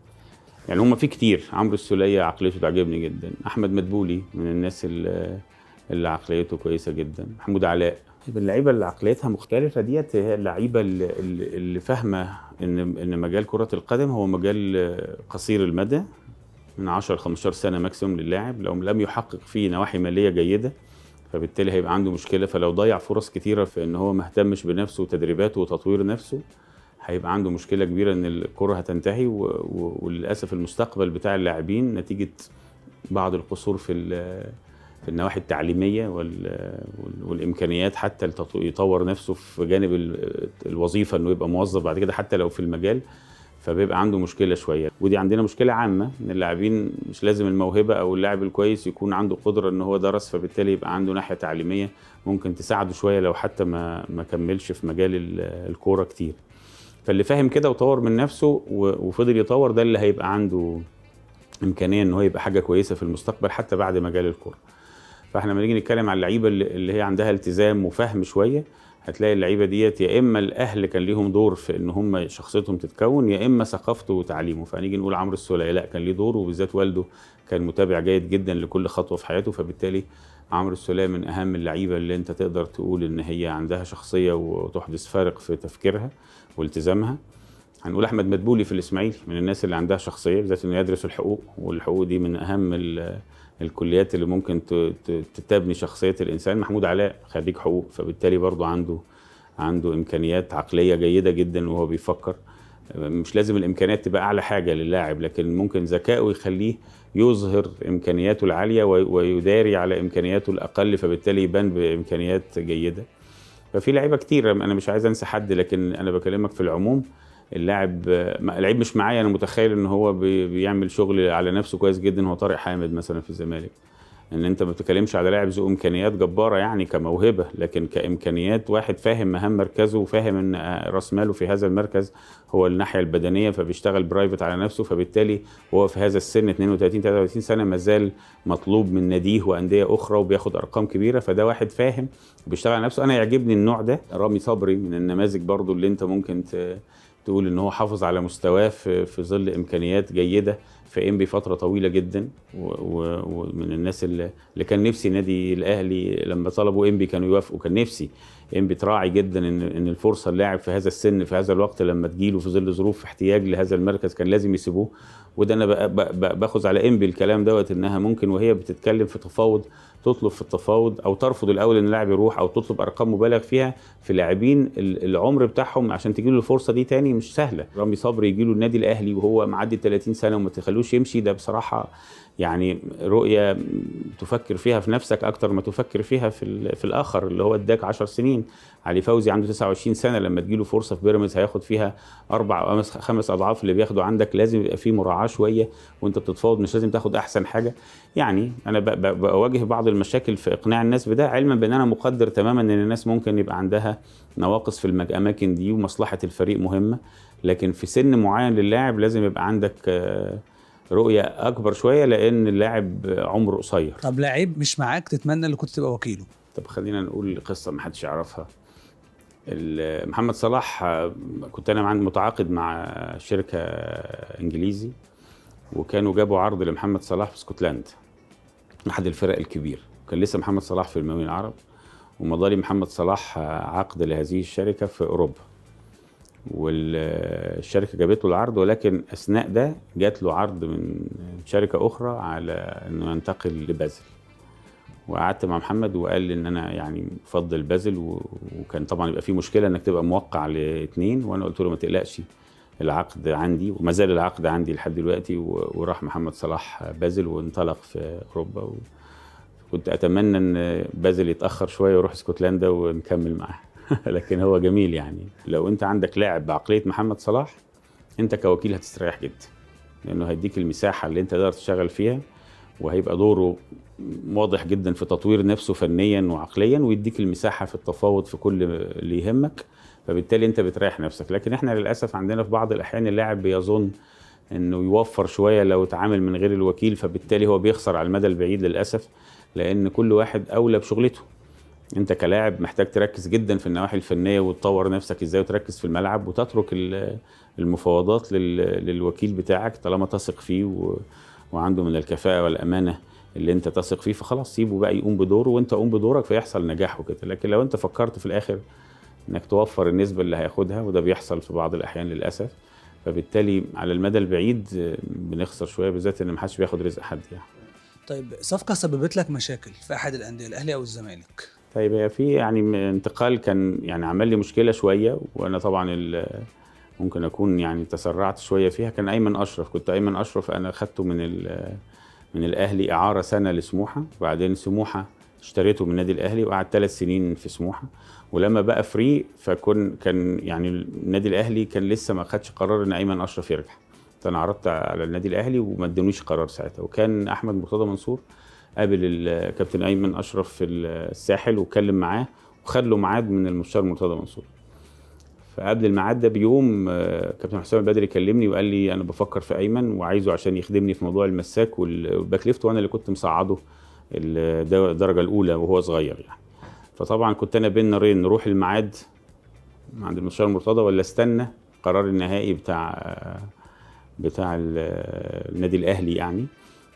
يعني هم في كتير. عمرو السولية عقليته تعجبني جدا. أحمد مدبولي من الناس اللي, عقليته كويسة جدا. محمود علاء. اللعيبة اللي عقليتها مختلفة ديت هي اللعيبة اللي, اللي فاهمة ان إن مجال كرة القدم هو مجال قصير المدى. من 10 ل 15 سنة ماكسيموم للاعب. لو لم يحقق فيه نواحي مالية جيدة فبالتالي هيبقى عنده مشكلة. فلو ضيع فرص كتيرة في إن هو ما اهتمش بنفسه وتدريباته وتطوير نفسه هيبقى عنده مشكلة كبيرة إن الكرة هتنتهي. وللأسف المستقبل بتاع اللاعبين نتيجة بعض القصور في. في النواحي التعليمية وال... وال... والإمكانيات حتى يطور نفسه في جانب ال... الوظيفة إنه يبقى موظف بعد كده حتى لو في المجال فبيبقى عنده مشكلة شوية ودي عندنا مشكلة عامة إن اللاعبين مش لازم الموهبة أو اللاعب الكويس يكون عنده قدرة إن هو درس فبالتالي يبقى عنده ناحية تعليمية ممكن تساعده شوية لو حتى ما ما كملش في مجال ال- الكورة كتير فاللي فاهم كده وطور من نفسه وفضل يطور ده اللي هيبقى عنده إمكانية إن هو يبقى حاجة كويسة في المستقبل حتى بعد مجال الكورة. فإحنا لما نيجي نتكلم على اللعيبة اللي هي عندها التزام وفهم شوية هتلاقي اللعيبة ديت يا إما الأهل كان ليهم دور في إن هم شخصيتهم تتكون يا إما ثقافته وتعليمه. فنيجي نقول عمرو السوليه لا كان ليه دور وبالذات والده كان متابع جيد جدا لكل خطوة في حياته. فبالتالي عمرو السوليه من أهم اللعيبة اللي أنت تقدر تقول إن هي عندها شخصية وتحدث فارق في تفكيرها. والتزامها. هنقول أحمد مدبولي في الإسماعيلي من الناس اللي عندها شخصية بالذات إنه يدرس الحقوق والحقوق دي من أهم ال- الكليات اللي ممكن تبني شخصية الإنسان. محمود علاء خريج حقوق فبالتالي برضو عنده عنده إمكانيات عقلية جيدة جدا وهو بيفكر. مش لازم الإمكانيات تبقى أعلى حاجة للاعب لكن ممكن ذكائه يخليه يظهر إمكانياته العالية وي- ويداري على إمكانياته الأقل فبالتالي يبان بإمكانيات جيدة. ففي لعيبة كتير أنا مش عايز أنسى حد لكن أنا بكلمك في العموم اللاعب اللعيب مش معايا أنا متخيل إن هو بي- بيعمل شغل على نفسه كويس جدا هو طارق حامد مثلا في الزمالك. إن أنت ما بتتكلمش على لاعب ذو إمكانيات جبارة يعني كموهبة لكن كإمكانيات واحد فاهم مهام مركزه وفاهم إن رأس ماله في هذا المركز هو الناحية البدنية فبيشتغل برايفت على نفسه فبالتالي هو في هذا السن 32 33 سنة ما زال مطلوب من ناديه وأندية أخرى وبياخد أرقام كبيرة فده واحد فاهم بيشتغل على نفسه. أنا يعجبني النوع ده. رامي صبري من النماذج برضو اللي أنت ممكن ت... تقول إن هو حافظ على مستواه في, في ظل إمكانيات جيدة في انبي فترة طويلة جدا. ومن الناس اللي, اللي كان نفسي نادي الأهلي لما طلبوا انبي كانوا يوافقوا. كان نفسي انبي تراعي جدا إن إن الفرصة اللاعب في هذا السن في هذا الوقت لما تجيله في ظل ظروف احتياج لهذا المركز كان لازم يسيبوه. وده أنا باخذ على انبي الكلام دوت إنها ممكن وهي بتتكلم في تفاوض تطلب في التفاوض أو ترفض الأول إن اللاعب يروح أو تطلب أرقام مبالغ فيها في لاعبين ال- العمر بتاعهم عشان تجيله الفرصة دي تاني مش سهلة. رامي صبري يجيله النادي الأهلي وهو معدي 30 سنة وما تخلوش يمشي ده بصراحة يعني رؤية تفكر فيها في نفسك أكتر ما تفكر فيها في في الآخر اللي هو اداك 10 سنين. علي فوزي عنده 29 سنة لما تجيله فرصة في بيراميدز هياخد فيها أربع أو خمس- أضعاف اللي بياخده عندك. لازم يبقى في مراعاة شوية وأنت بتتفاوض مش لازم تاخد أحسن حاجة. يعني أنا بواجه بعض المشاكل في إقناع الناس بده علما بأن أنا مقدر تماما إن الناس ممكن يبقى عندها نواقص في الاماكن دي ومصلحة الفريق مهمة. لكن في سن معين للاعب لازم يبقى عندك آه، رؤية أكبر شوية لأن اللاعب عمره قصير. طب لعيب مش معاك تتمنى اللي كنت تبقى وكيله؟ طب خلينا نقول قصة ما حدش يعرفها. محمد صلاح كنت أنا متعاقد مع شركة إنجليزي وكانوا جابوا عرض لمحمد صلاح في اسكتلندا أحد الفرق الكبير. كان لسه محمد صلاح في المقاولين العرب ومضى محمد صلاح عقد لهذه الشركة في أوروبا. والشركة جابت له العرض ولكن أثناء ده جات له عرض من شركة أخرى على انه ينتقل لبازل. وقعدت مع محمد وقال لي إن أنا يعني بفضل بازل وكان طبعا يبقى في مشكلة إنك تبقى موقع لاثنين وأنا قلت له ما تقلقش العقد عندي وما زال العقد عندي لحد دلوقتي وراح محمد صلاح بازل وانطلق في أوروبا كنت أتمنى إن بازل يتأخر شوية ويروح اسكتلندا ونكمل معاه. لكن هو جميل يعني. لو انت عندك لاعب بعقلية محمد صلاح انت كوكيل هتستريح جدا لأنه هيديك المساحة اللي انت تقدر تشتغل فيها وهيبقى دوره واضح جدا في تطوير نفسه فنيا وعقليا ويديك المساحة في التفاوض في كل اللي يهمك فبالتالي انت بتريح نفسك. لكن إحنا للأسف عندنا في بعض الأحيان اللاعب بيظن إنه يوفر شوية لو اتعامل من غير الوكيل فبالتالي هو بيخسر على المدى البعيد للأسف لأن كل واحد أولى بشغلته. انت كلاعب محتاج تركز جدا في النواحي الفنية وتطور نفسك إزاي وتركز في الملعب وتترك ال- المفاوضات لل- للوكيل بتاعك طالما تثق فيه و... وعنده من الكفاءة والأمانة اللي انت تثق فيه فخلاص سيبه بقى يقوم بدوره وانت قوم بدورك فيحصل نجاح وكده. لكن لو انت فكرت في الآخر انك توفر النسبة اللي هياخدها وده بيحصل في بعض الأحيان للأسف فبالتالي على المدى البعيد بنخسر شوية بالذات إن محدش بياخد رزق حد يعني. طيب صفقة سببت لك مشاكل في أحد الأندية الأهلي أو الزمالك؟ طيب هي في يعني انتقال كان يعني عمل لي مشكلة شوية وأنا طبعا ممكن أكون يعني تسرعت شوية فيها. كان أيمن أشرف كنت أيمن أشرف أنا خدته من من الأهلي إعارة سنة لسموحة وبعدين سموحة اشتريته من النادي الأهلي وقعد ثلاث سنين في سموحة. ولما بقى فري فكن كان يعني النادي الأهلي كان لسه ما خدش قرار إن أيمن أشرف يرجع. فأنا عرضت على النادي الأهلي وما ادونيش قرار ساعتها. وكان أحمد مرتضى منصور قابل الكابتن أيمن أشرف في الساحل واتكلم معاه وخد له ميعاد من المستشار مرتضى منصور. فقبل الميعاد ده بيوم آه، كابتن حسام البدري كلمني وقال لي أنا بفكر في أيمن وعايزه عشان يخدمني في موضوع المساك وال- وال back left وأنا اللي كنت الد- الدرجه الأولى وهو صغير يعني. فطبعا كنت أنا بين نارين نروح الميعاد عند المستشار مرتضى ولا استنى القرار النهائي بتاع آه، بتاع ال- النادي الأهلي يعني.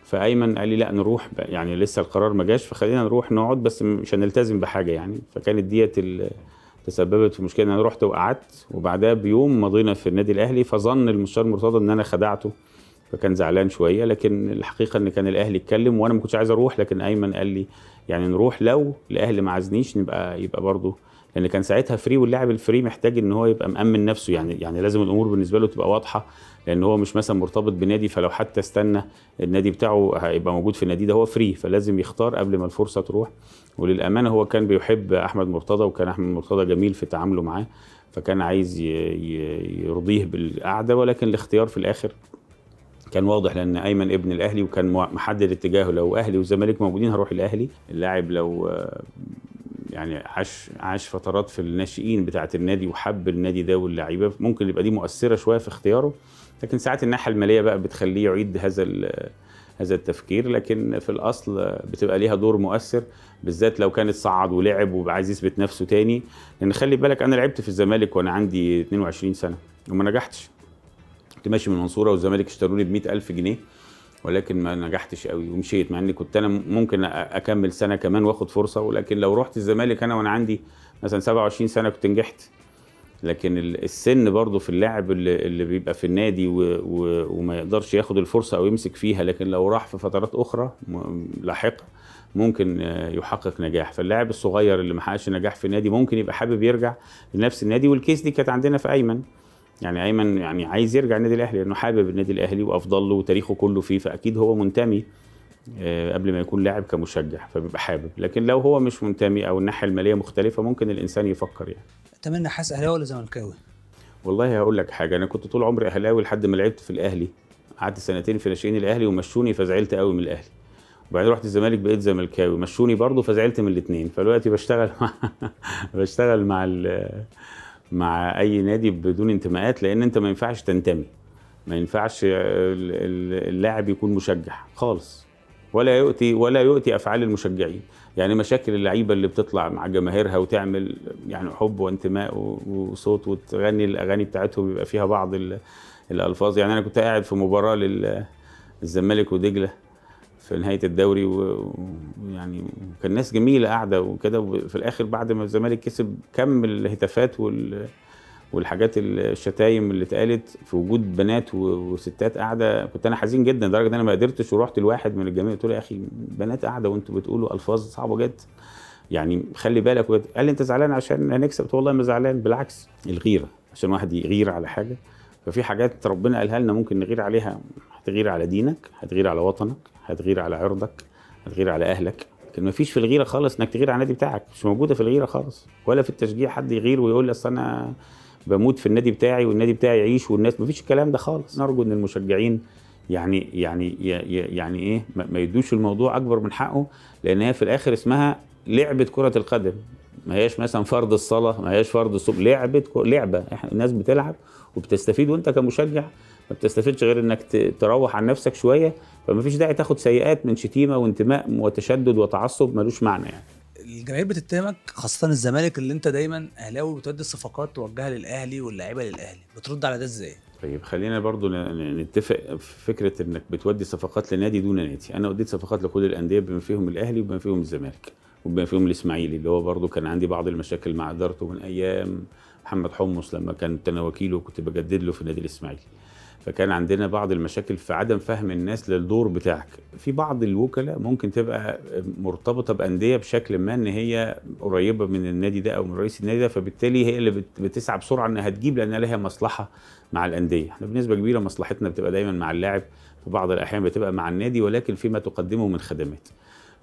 فايمن قال لي لا نروح يعني لسه القرار ما جاش فخلينا نروح نقعد بس مش هنلتزم بحاجة يعني. فكانت ديت تسببت في مشكلة إن أنا رحت وقعدت وبعدها بيوم مضينا في النادي الأهلي فظن المستشار مرتضى إن أنا خدعته. فكان زعلان شوية لكن الحقيقة إن كان الأهلي اتكلم وأنا ما كنتش عايز أروح لكن أيمن قال لي يعني نروح لو الأهلي ما عزنيش نبقى يبقى برضه لأن كان ساعتها free واللاعب ال free محتاج إن هو يبقى مأمن نفسه يعني يعني لازم الأمور بالنسبة له تبقى واضحة لأن هو مش مثلا مرتبط بنادي فلو حتى استنى النادي بتاعه هيبقى موجود في النادي ده هو free فلازم يختار قبل ما الفرصة تروح. وللأمانة هو كان بيحب أحمد مرتضى وكان أحمد مرتضى جميل في تعامله معاه فكان عايز يرضيه بالقعدة ولكن الاختيار في الآخر كان واضح لأن أيمن ابن الأهلي وكان محدد اتجاهه لو أهلي والزمالك موجودين هروح الأهلي. اللاعب لو آه، يعني عاش عاش فترات في الناشئين بتاعة النادي وحب النادي ده واللعيبه ممكن يبقى دي مؤثرة شوية في اختياره. لكن ساعات الناحية المالية بقى بتخليه يعيد هذا هذا التفكير. لكن في الأصل بتبقى ليها دور مؤثر بالذات لو كانت صعد ولعب وعايز يثبت نفسه تاني. لأن خلي بالك أنا لعبت في الزمالك وأنا عندي 22 سنة وما نجحتش. ماشي من المنصوره والزمالك اشتروني ب 100000 جنيه ولكن ما نجحتش قوي ومشيت مع إني كنت أنا ممكن أكمل سنة كمان واخد فرصة ولكن لو رحت الزمالك أنا وأنا عندي مثلا 27 سنة كنت نجحت. لكن ال- السن برضه في اللاعب اللي, بيبقى في النادي وما يقدرش ياخد الفرصة أو يمسك فيها لكن لو راح في فترات أخرى لاحقة ممكن يحقق نجاح. فاللاعب الصغير اللي ما حققش نجاح في نادي ممكن يبقى حابب يرجع لنفس النادي والكيس دي كانت عندنا في أيمن. يعني أيمن يعني عايز يرجع النادي الأهلي لأنه حابب النادي الأهلي وافضل له وتاريخه كله فيه فأكيد هو منتمي آه، قبل ما يكون لاعب كمشجع فبيبقى حابب. لكن لو هو مش منتمي أو الناحية المالية مختلفة ممكن الإنسان يفكر يعني. أتمنى حاسس أهلاوي ولا زملكاوي؟ والله هقول لك حاجة أنا كنت طول عمري أهلاوي لحد ما لعبت في الأهلي. قعدت سنتين في ناشئين الأهلي ومشوني فزعلت قوي من الأهلي. وبعدين رحت الزمالك بقيت زملكاوي مشوني برضه فزعلت من الاثنين فدلوقتي بشتغل مع بشتغل مع ال- مع أي نادي بدون انتماءات لأن أنت ما ينفعش تنتمي. ما ينفعش ال- ال- اللاعب يكون مشجع خالص. ولا يؤتي ولا يؤتي أفعال المشجعين. يعني مشاكل اللعيبة اللي بتطلع مع جماهيرها وتعمل يعني حب وانتماء وصوت وتغني الأغاني بتاعتهم بيبقى فيها بعض ال- الألفاظ. يعني أنا كنت قاعد في مباراة للزمالك ودجلة. في نهاية الدوري ويعني كان ناس جميلة قاعدة وكده وفي الآخر بعد ما الزمالك كسب كم الهتافات وال والحاجات الشتايم اللي اتقالت في وجود بنات وستات قاعدة كنت أنا حزين جدا لدرجة إن أنا ما قدرتش ورحت لواحد من الجميع قلت له يا أخي بنات قاعدة وأنتوا بتقولوا ألفاظ صعبة جدا. يعني خلي بالك وكده. قال لي أنت زعلان عشان هنكسب؟ قلت له والله ما زعلان. بالعكس الغيرة. عشان واحد يغير على حاجة. ففي حاجات ربنا قالها لنا ممكن نغير عليها. هتغير على دينك هتغير على وطنك. هتغير على عرضك هتغير على أهلك. لكن ما فيش في الغيرة خالص إنك تغير على النادي بتاعك. مش موجودة في الغيرة خالص. ولا في التشجيع حد يغير ويقول أصل أنا بموت في النادي بتاعي والنادي بتاعي يعيش والناس. ما فيش الكلام ده خالص. نرجو إن المشجعين يعني يعني يعني إيه ما يدوش الموضوع أكبر من حقه. لأن هي في الآخر اسمها لعبة كرة القدم. ما هياش مثلا فرض الصلاة ما هياش فرض الصوم لعبة لعبة. الناس بتلعب وبتستفيد. وأنت كمشجع ما بتستفيدش غير إنك تروح عن نفسك شوية فما فيش داعي تاخد سيئات من شتيمة وانتماء وتشدد وتعصب ملوش معنى يعني. الجماهير بتتهمك خاصة الزمالك اللي انت دايما أهلاوي بتودي الصفقات توجهها للأهلي واللعيبه للأهلي بترد على ده إزاي؟ طيب خلينا برضو نتفق في فكرة إنك بتودي صفقات لنادي دون نادي. أنا وديت صفقات لكل الأندية بما فيهم الأهلي وبما فيهم الزمالك وبما فيهم الإسماعيلي اللي هو برضو كان عندي بعض المشاكل مع إدارته من أيام محمد حمص لما كنت أنا وكيله وكنت بجدد له في النادي الإسماعيلي. فكان عندنا بعض المشاكل في عدم فهم الناس للدور بتاعك. في بعض الوكلاء ممكن تبقى مرتبطة بأندية بشكل ما إن هي قريبة من النادي ده أو من رئيس النادي ده فبالتالي هي اللي بت- بتسعى بسرعة إنها تجيب لأن لها مصلحة مع الأندية. إحنا بنسبة كبيرة مصلحتنا بتبقى دايما مع اللاعب في بعض الأحيان بتبقى مع النادي ولكن فيما تقدمه من خدمات.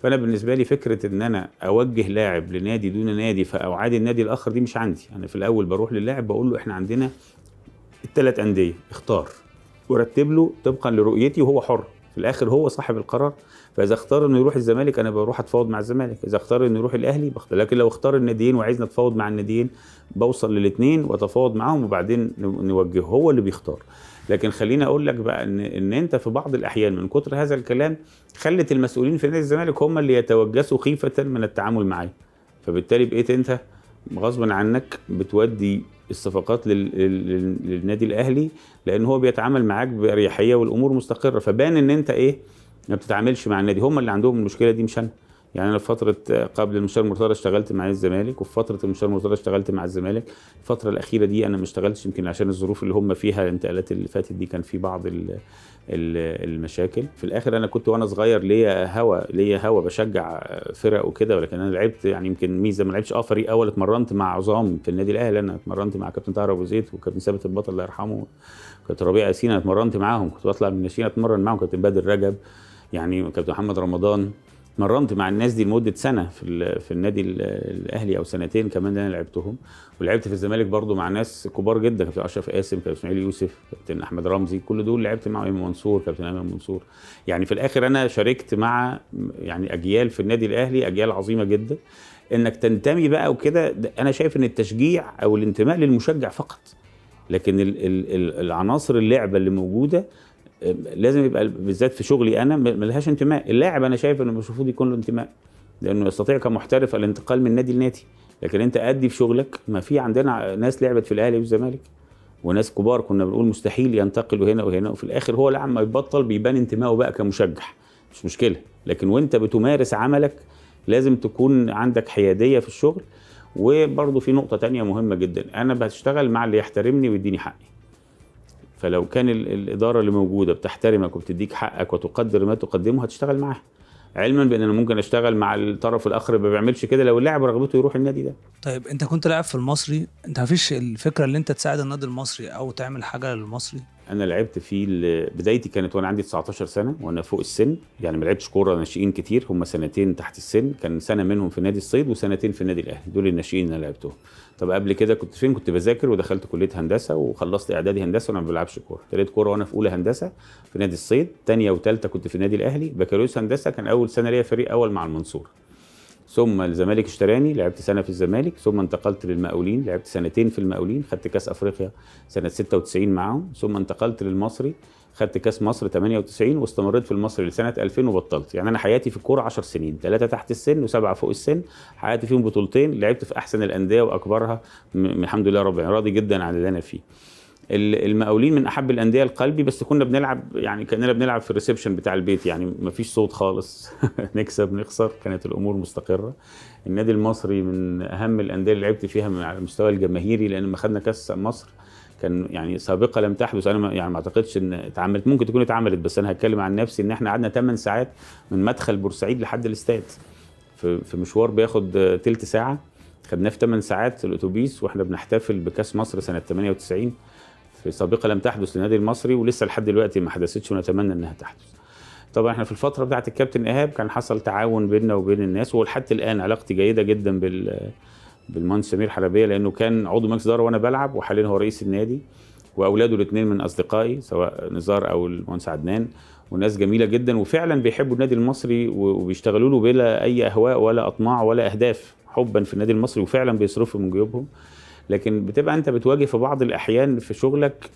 فأنا بالنسبة لي فكرة إن أنا أوجه لاعب لنادي دون نادي فاوعادي النادي الآخر دي مش عندي. أنا في الأول بروح للاعب بقول له إحنا عندنا الثلاث أندية اختار. ورتب له طبقا لرؤيتي وهو حر. في الآخر هو صاحب القرار. فإذا اختار إنه يروح الزمالك أنا بروح أتفاوض مع الزمالك. إذا اختار إنه يروح الأهلي بختار لكن لو اختار الناديين وعايزنا نتفاوض مع الناديين بوصل للاثنين وأتفاوض معاهم وبعدين ن- نوجهه. هو اللي بيختار. لكن خليني أقول لك بقى ان إن أنت في بعض الأحيان من كتر هذا الكلام خلت المسؤولين في نادي الزمالك هم اللي يتوجسوا خيفة من التعامل معايا. فبالتالي بقيت أنت غصبا عنك بتودي الصفقات لل... لل... للنادي الأهلي لأن هو بيتعامل معاك بأريحية والأمور مستقرة فبان إن أنت إيه ما بتتعاملش مع النادي. هم اللي عندهم المشكلة دي مش أنا. يعني أنا فترة قبل المستشار مرتضى اشتغلت مع الزمالك وفي فترة المستشار مرتضى اشتغلت مع الزمالك. الفترة الأخيرة دي أنا ما اشتغلتش يمكن عشان الظروف اللي هم فيها الانتقالات اللي فاتت دي كان في بعض ال... ال- المشاكل. في الآخر أنا كنت وأنا صغير ليا هوا ليا هوا بشجع فرق وكده ولكن أنا لعبت يعني يمكن ميزة ما لعبتش. آه فريق أول اتمرنت مع عظام في النادي الأهلي. أنا اتمرنت مع كابتن طاهر أبو زيد وكابتن ثابت البطل الله يرحمه. كابتن ربيع ياسين اتمرنت معاهم. كنت بطلع من الناشئين أتمرن معاهم. كابتن بدر رجب يعني كابتن محمد رمضان. اتمرنت مع الناس دي لمدة سنة في في النادي ال- الأهلي أو سنتين كمان اللي أنا لعبتهم. ولعبت في الزمالك برضو مع ناس كبار جدا كابتن أشرف قاسم كابتن إسماعيل يوسف كابتن أحمد رمزي كل دول لعبت مع إمام منصور كابتن امام منصور. يعني في الآخر أنا شاركت مع يعني أجيال في النادي الأهلي أجيال عظيمة جدا. إنك تنتمي بقى وكده ده أنا شايف إن التشجيع أو الانتماء للمشجع فقط. لكن ال ال ال العناصر اللعبة اللي موجودة لازم يبقى بالذات في شغلي أنا ملهاش انتماء. اللاعب أنا شايف إنه المفروض يكون له انتماء لأنه يستطيع كمحترف الانتقال من نادي لنادي. لكن أنت أدي في شغلك ما في عندنا ناس لعبت في الأهلي والزمالك وناس كبار كنا بنقول مستحيل ينتقلوا هنا وهنا وفي الآخر هو لما يبطل بيبان انتمائه بقى كمشجع. مش مشكلة. لكن وأنت بتمارس عملك لازم تكون عندك حيادية في الشغل. وبرضه في نقطة تانية مهمة جدا. أنا بشتغل مع اللي يحترمني ويديني حقي. فلو كان ال- الإدارة اللي موجودة بتحترمك وبتديك حقك وتقدر ما تقدمه هتشتغل معاها علما بأن أنا ممكن أشتغل مع الطرف الآخر ما بيعملش كده لو اللاعب رغبته يروح النادي ده. طيب أنت كنت لاعب في المصري أنت مفيش الفكرة اللي أنت تساعد النادي المصري أو تعمل حاجة للمصري؟ أنا لعبت في بدايتي كانت وأنا عندي 19 سنة وأنا فوق السن يعني ما لعبتش كورة ناشئين كتير هم سنتين تحت السن كان سنة منهم في نادي الصيد وسنتين في النادي الأهلي. دول الناشئين اللي أنا لعبتهم. طب قبل كده كنت فين؟ كنت بذاكر ودخلت كلية هندسة وخلصت إعدادي هندسة وأنا ما بلعبش كورة. ابتديت كورة وأنا في أولى هندسة في نادي الصيد. ثانية وثالثه كنت في النادي الأهلي. بكالوريوس هندسة كان أول سنة ليا فريق أول مع المنصورة. ثم الزمالك اشتراني لعبت سنة في الزمالك. ثم انتقلت للمقاولين. لعبت سنتين في المقاولين. خدت كأس أفريقيا سنة 96 معاهم. ثم انتقلت للمصري. خدت كاس مصر 98 واستمريت في المصري لسنة 2000 وبطلت. يعني أنا حياتي في الكورة 10 سنين ثلاثة تحت السن وسبعة فوق السن. حققت فيهم بطولتين لعبت في أحسن الأندية وأكبرها. الحمد لله رب راضي جدا عن اللي أنا فيه. ال- المقاولين من أحب الأندية لقلبي بس كنا بنلعب يعني كأننا بنلعب في الريسبشن بتاع البيت. يعني مفيش صوت خالص. نكسب نخسر. كانت الأمور مستقرة. النادي المصري من أهم الأندية اللي لعبت فيها على المستوى الجماهيري لأن لما خدنا كأس مصر كان يعني سابقة لم تحدث. أنا يعني ما أعتقدش إن اتعملت. ممكن تكون اتعملت بس أنا هتكلم عن نفسي إن إحنا قعدنا 8 ساعات من مدخل بورسعيد لحد الاستاد. في في مشوار بياخد تلت ساعة. خدناه في 8 ساعات الأتوبيس وإحنا بنحتفل بكأس مصر سنة 98 في سابقة لم تحدث للنادي المصري ولسه لحد دلوقتي ما حدثتش ونتمنى إنها تحدث. طبعا إحنا في الفترة بتاعة الكابتن إيهاب كان حصل تعاون بيننا وبين الناس ولحد الآن علاقتي جيدة جدا بال بالمهندس سمير حلبية لأنه كان عضو مجلس إدارة وأنا بلعب وحاليا هو رئيس النادي وأولاده الاثنين من أصدقائي سواء نزار أو المهندس عدنان وناس جميلة جدا وفعلا بيحبوا النادي المصري وبيشتغلوا له بلا أي أهواء ولا أطماع ولا أهداف حبا في النادي المصري وفعلا بيصرفوا من جيوبهم. لكن بتبقى أنت بتواجه في بعض الأحيان في شغلك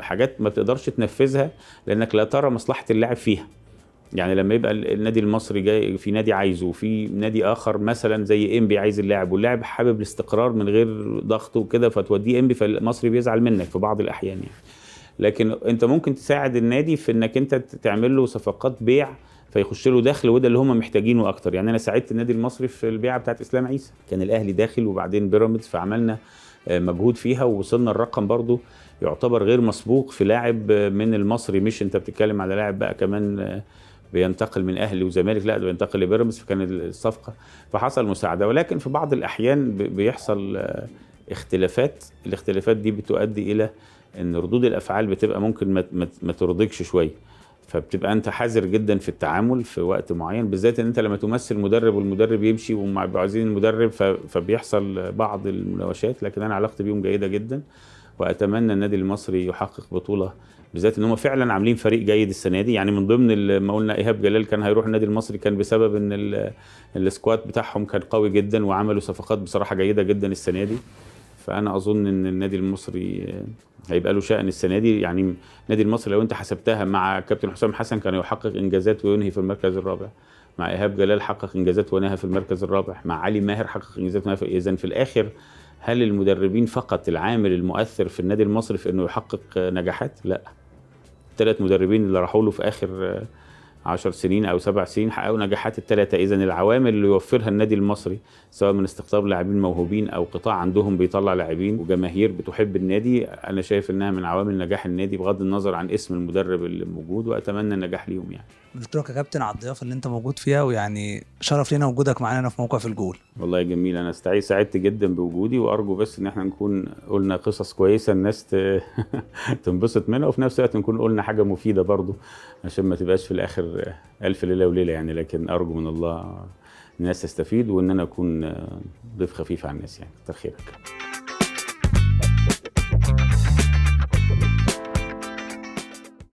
حاجات ما بتقدرش تنفذها لأنك لا ترى مصلحة اللاعب فيها. يعني لما يبقى ال- النادي المصري جاي في نادي عايزه وفي نادي آخر مثلا زي إنبي عايز اللاعب واللاعب حابب الاستقرار من غير ضغط وكده فتوديه إنبي فالمصري بيزعل منك في بعض الأحيان يعني. لكن أنت ممكن تساعد النادي في إنك أنت تعمل له صفقات بيع فيخش له دخل وده اللي هم محتاجينه أكتر. يعني أنا ساعدت النادي المصري في البيعه بتاعت إسلام عيسى. كان الأهلي داخل وبعدين بيراميدز فعملنا آه، مجهود فيها ووصلنا الرقم برضو يعتبر غير مسبوق في لاعب آه، من المصري. مش أنت بتتكلم على لاعب بقى كمان آه، بينتقل من أهلي وزمالك لا ده بينتقل لبيراميدز فكان الصفقة فحصل مساعدة. ولكن في بعض الأحيان بيحصل آه، اختلافات. الاختلافات دي بتؤدي إلى إن ردود الأفعال بتبقى ممكن ما, ترضيكش شوية. فبتبقى أنت حذر جدا في التعامل في وقت معين بالذات إن أنت لما تمثل مدرب والمدرب يمشي وهم عايزين المدرب فبيحصل بعض المناوشات. لكن أنا علاقتي بيهم جيدة جدا وأتمنى النادي المصري يحقق بطولة بالذات إن هم فعلا عاملين فريق جيد السنة دي. يعني من ضمن ما قلنا إيهاب جلال كان هيروح النادي المصري كان بسبب إن ال- السكواد بتاعهم كان قوي جدا وعملوا صفقات بصراحة جيدة جدا السنة دي. فأنا أظن إن النادي المصري هيبقى له شأن السنة دي. يعني النادي المصري لو أنت حسبتها مع كابتن حسام حسن كان يحقق إنجازات وينهي في المركز الرابع. مع إيهاب جلال حقق إنجازات ونهى في المركز الرابع. مع علي ماهر حقق إنجازات ونهى اذا في الآخر هل المدربين فقط العامل المؤثر في النادي المصري في إنه يحقق نجاحات؟ لا. الثلاث مدربين اللي راحوا له في آخر آه، عشر سنين أو سبع سنين حققوا نجاحات الثلاثه اذا العوامل اللي يوفرها النادي المصري سواء من استقطاب لاعبين موهوبين أو قطاع عندهم بيطلع لاعبين وجماهير بتحب النادي أنا شايف إنها من عوامل نجاح النادي بغض النظر عن اسم المدرب اللي موجود وأتمنى النجاح ليهم يعني. بنشكرك يا كابتن على الضيافة اللي انت موجود فيها ويعني شرف لينا وجودك معانا في موقع في الجول. والله جميل. أنا سعيد سعدت جدا بوجودي وأرجو بس إن إحنا نكون قلنا قصص كويسة الناس تنبسط منها وفي نفس الوقت نكون قلنا حاجة مفيدة برضو عشان ما تبقاش في الآخر ألف ليلة وليلة يعني. لكن أرجو من الله الناس تستفيد وإن أنا أكون ضيف خفيف على الناس يعني. كتر خيرك.